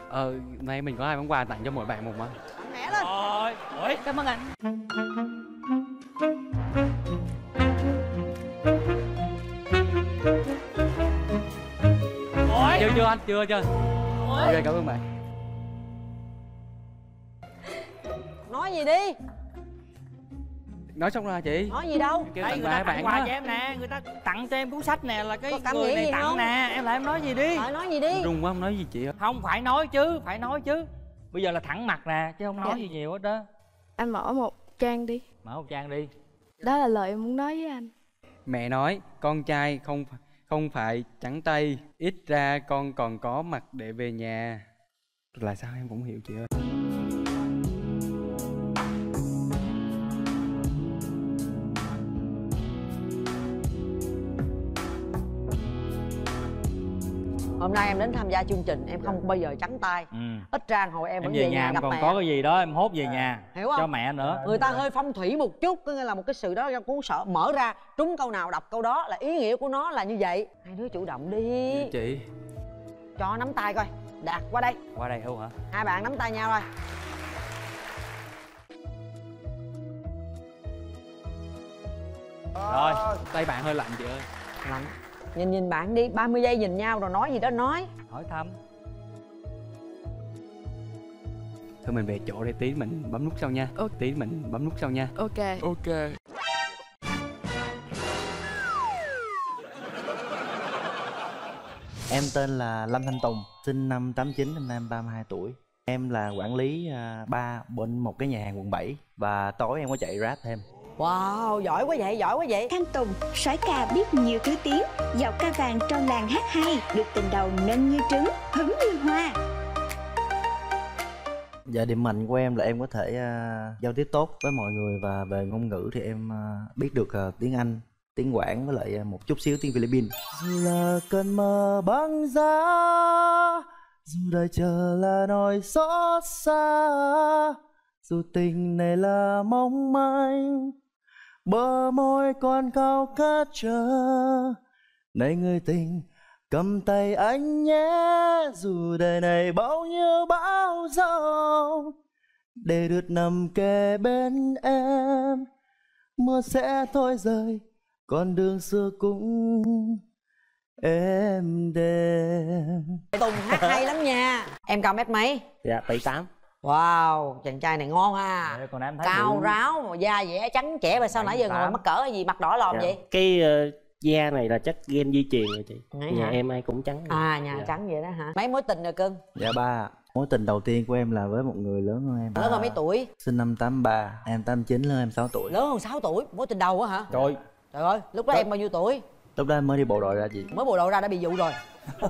Ờ nay mình có hai món quà tặng cho mỗi bạn một mà mẹ lên. Rồi ôi Cảm ơn anh. Ôi chưa chưa anh chưa chưa. Ok cảm ơn bạn. Nói gì đi? Nói xong rồi hả chị. Nói gì đâu? Kêu đây người ta tặng bạn quà đó. cho em nè người ta tặng cho em cuốn sách nè là cái người này tặng không? nè. Em lại em nói gì đi? Nói gì đi? Run quá không nói gì chị ơi không phải nói chứ phải nói chứ bây giờ là thẳng mặt nè chứ không nói Dạ. gì nhiều hết đó. Anh mở một trang đi. Mở một trang đi. Đó là lời em muốn nói với anh. Mẹ nói con trai không không phải trắng tay ít ra con còn có mặt để về nhà. Là sao em cũng hiểu chị ơi hôm nay em đến tham gia chương trình em không bao giờ trắng tay. Ừ. ít ra hồi em, em vẫn về nhà em gặp còn mẹ. có cái gì đó em hốt về nhà hiểu không? cho mẹ nữa. Người ta hơi phong thủy một chút có nghĩa là một cái sự đó em cũng sợ mở ra trúng câu nào đọc câu đó là ý nghĩa của nó là như vậy. Hai đứa chủ động đi. Chị. Cho nắm tay coi đạt qua đây. Qua đây không hả? Hai bạn nắm tay nhau rồi rồi tay bạn hơi lạnh chị ơi. Lạnh nhìn nhìn bạn đi 30 giây nhìn nhau rồi nói gì đó nói. Hỏi thăm. Thôi mình về chỗ đây tí mình bấm nút sau nha. Tí mình bấm nút sau nha. Ok. Ok. Em tên là Lâm Thanh Tùng, sinh năm 89, năm nay em 32 tuổi. Em là quản lý à, ba bên một cái nhà hàng quận 7 và tối em có chạy rap thêm. Wow giỏi quá vậy giỏi quá vậy Thanh Tùng, soái ca biết nhiều thứ tiếng, giọng ca vàng trong làng hát hay, được tình đầu nâng như trứng, hứng như hoa. Dạ điểm mạnh của em là em có thể à, giao tiếp tốt với mọi người và về ngôn ngữ thì em à, biết được à, tiếng Anh, tiếng Quảng với lại một chút xíu tiếng Philippines. Dù là cơn mơ băng giá, dù đời chờ là nỗi xót xa, dù tình này là mong manh, bờ môi còn cao cát chờ. Này người tình cầm tay anh nhé. Dù đời này bao nhiêu bão giông để được nằm kề bên em. Mưa sẽ thôi rơi con đường xưa cũng êm đềm. Tùng hát hay lắm nha. Em cao mét mấy? Dạ bảy tám wow chàng trai này ngon ha. Còn em thấy cao bự. ráo mà da dẻ trắng trẻ mà sao nãy giờ ngồi mắc cỡ cái gì mặt đỏ lòm Dạ. vậy? Cái ờ, da này là chắc gen di truyền rồi chị. Vậy nhà hả? em ai cũng trắng à nhà Dạ. trắng vậy đó hả? Mấy mối tình rồi cưng? Dạ ba mối tình đầu tiên của em là với một người lớn hơn em. Lớn hơn mấy tuổi? Sinh năm 83 em 89 lớn em 6 tuổi. Lớn hơn 6 tuổi? Mối tình đầu á hả? Rồi trời ơi lúc đó em bao nhiêu tuổi lúc đó em mới đi bộ đội ra chị. Mới bộ đội ra đã bị dụ rồi. *laughs*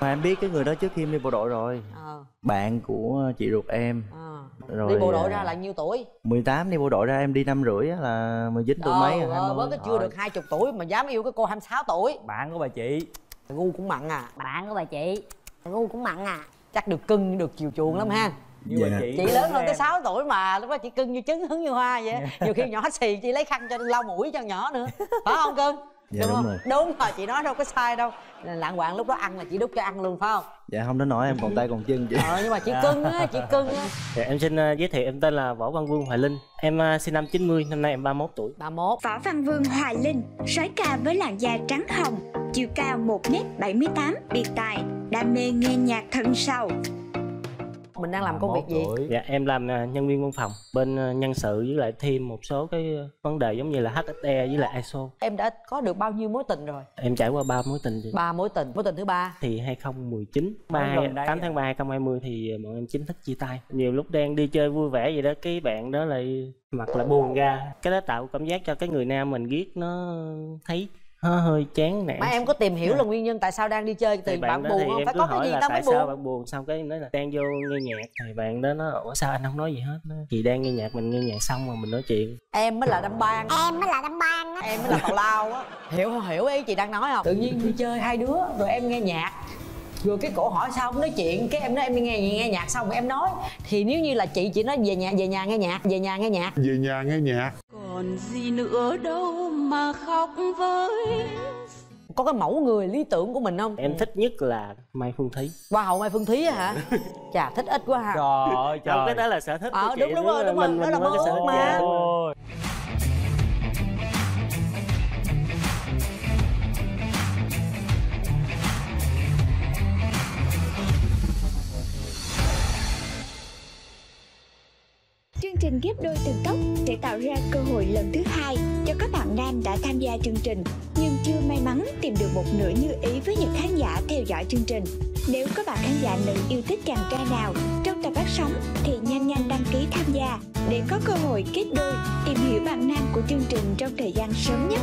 Mà em biết cái người đó trước khi em đi bộ đội rồi. Ờ. Bạn của chị ruột em. Ờ. rồi đi bộ đội à, ra là nhiêu tuổi? 18 đi bộ đội ra em đi năm rưỡi á là 19 tuổi mấy Ờ, à, ờ, 20. với cái chưa được hai chục tuổi mà dám yêu cái cô 26 tuổi. Bạn của bà chị. Gu cũng mặn à. Bạn của bà chị. Gu cũng mặn à. Chắc được cưng được chiều chuộng lắm ha. Như bà chị. Chị lớn hơn tới 6 tuổi mà lúc đó chị cưng như trứng hứng như hoa vậy nhiều khi nhỏ xì chị lấy khăn cho lau mũi cho nhỏ nữa. Phải không cưng dạ đúng, không? rồi. Đúng rồi chị nói đâu có sai đâu. Lạng quạng lúc đó ăn là chị đút cho ăn luôn phải không? Dạ không đến nỗi em còn tay còn chân chị. Ờ nhưng mà chị cưng á chị cưng á. Dạ, em xin ờ, giới thiệu em tên là Võ Văn Vương Hoài Linh. Em ờ, sinh năm 90, năm nay em 31 tuổi. 31 Võ Văn Vương Hoài Linh, sói ca với làn da trắng hồng, chiều cao 1m78, biệt tài, đam mê nghe nhạc thân sâu. Mình đang làm công việc gì? Dạ em làm ờ, nhân viên văn phòng Bên ờ, nhân sự với lại thêm một số cái ờ, vấn đề giống như là HSE với lại ISO em đã có được bao nhiêu mối tình rồi? Em trải qua ba mối tình ba mối tình. Mối tình thứ ba? Thì 2019 3, Mới gần đây 8 à? tháng 3 2020 thì bọn em chính thức chia tay. Nhiều lúc đang đi chơi vui vẻ vậy đó cái bạn đó lại mặt lại buồn ra. Cái đó tạo cảm giác cho cái người nam mình ghét nó thấy hơi chán nản. Mà em có tìm hiểu là nguyên nhân tại sao đang đi chơi Thì thì bạn đó buồn thì không? phải có cái gì là tao mới tại sao buồn. bạn buồn? Xong cái nói là đang vô nghe nhạc. Thì bạn đó nó ủa sao anh không nói gì hết Nó, thì đang nghe nhạc mình nghe nhạc xong mà mình nói chuyện. Em mới là đâm ban em mới là đâm ban á. Em mới là tào lao á. Hiểu không hiểu ý chị đang nói không? Tự nhiên đi chơi hai đứa rồi em nghe nhạc rồi cái cổ hỏi sao không nói chuyện cái em nói em nghe nghe nhạc xong rồi em nói. Thì nếu như là chị chị nói về nhà về nhà nghe nhạc về nhà nghe nhạc. Về nhà nghe nhạc. Còn gì nữa đâu mà khóc với. Có cái mẫu người lý tưởng của mình không? Em thích nhất là Mai Phương Thí hoa hậu mai phương thí á hả? *laughs* Chà thích ít quá ha. Trời ơi trời cái đó là sở thích Ờ, của chị đúng, đúng rồi, đúng rồi, đó là mơ ước mà. Chương trình ghép đôi từng tóc sẽ tạo ra cơ hội lần thứ hai cho các bạn nam đã tham gia chương trình nhưng chưa may mắn tìm được một nửa như ý với những khán giả theo dõi chương trình. Nếu các bạn khán giả nữ yêu thích chàng trai nào trong tập phát sóng thì nhanh nhanh đăng ký tham gia để có cơ hội kết đôi, tìm hiểu bạn nam của chương trình trong thời gian sớm nhất.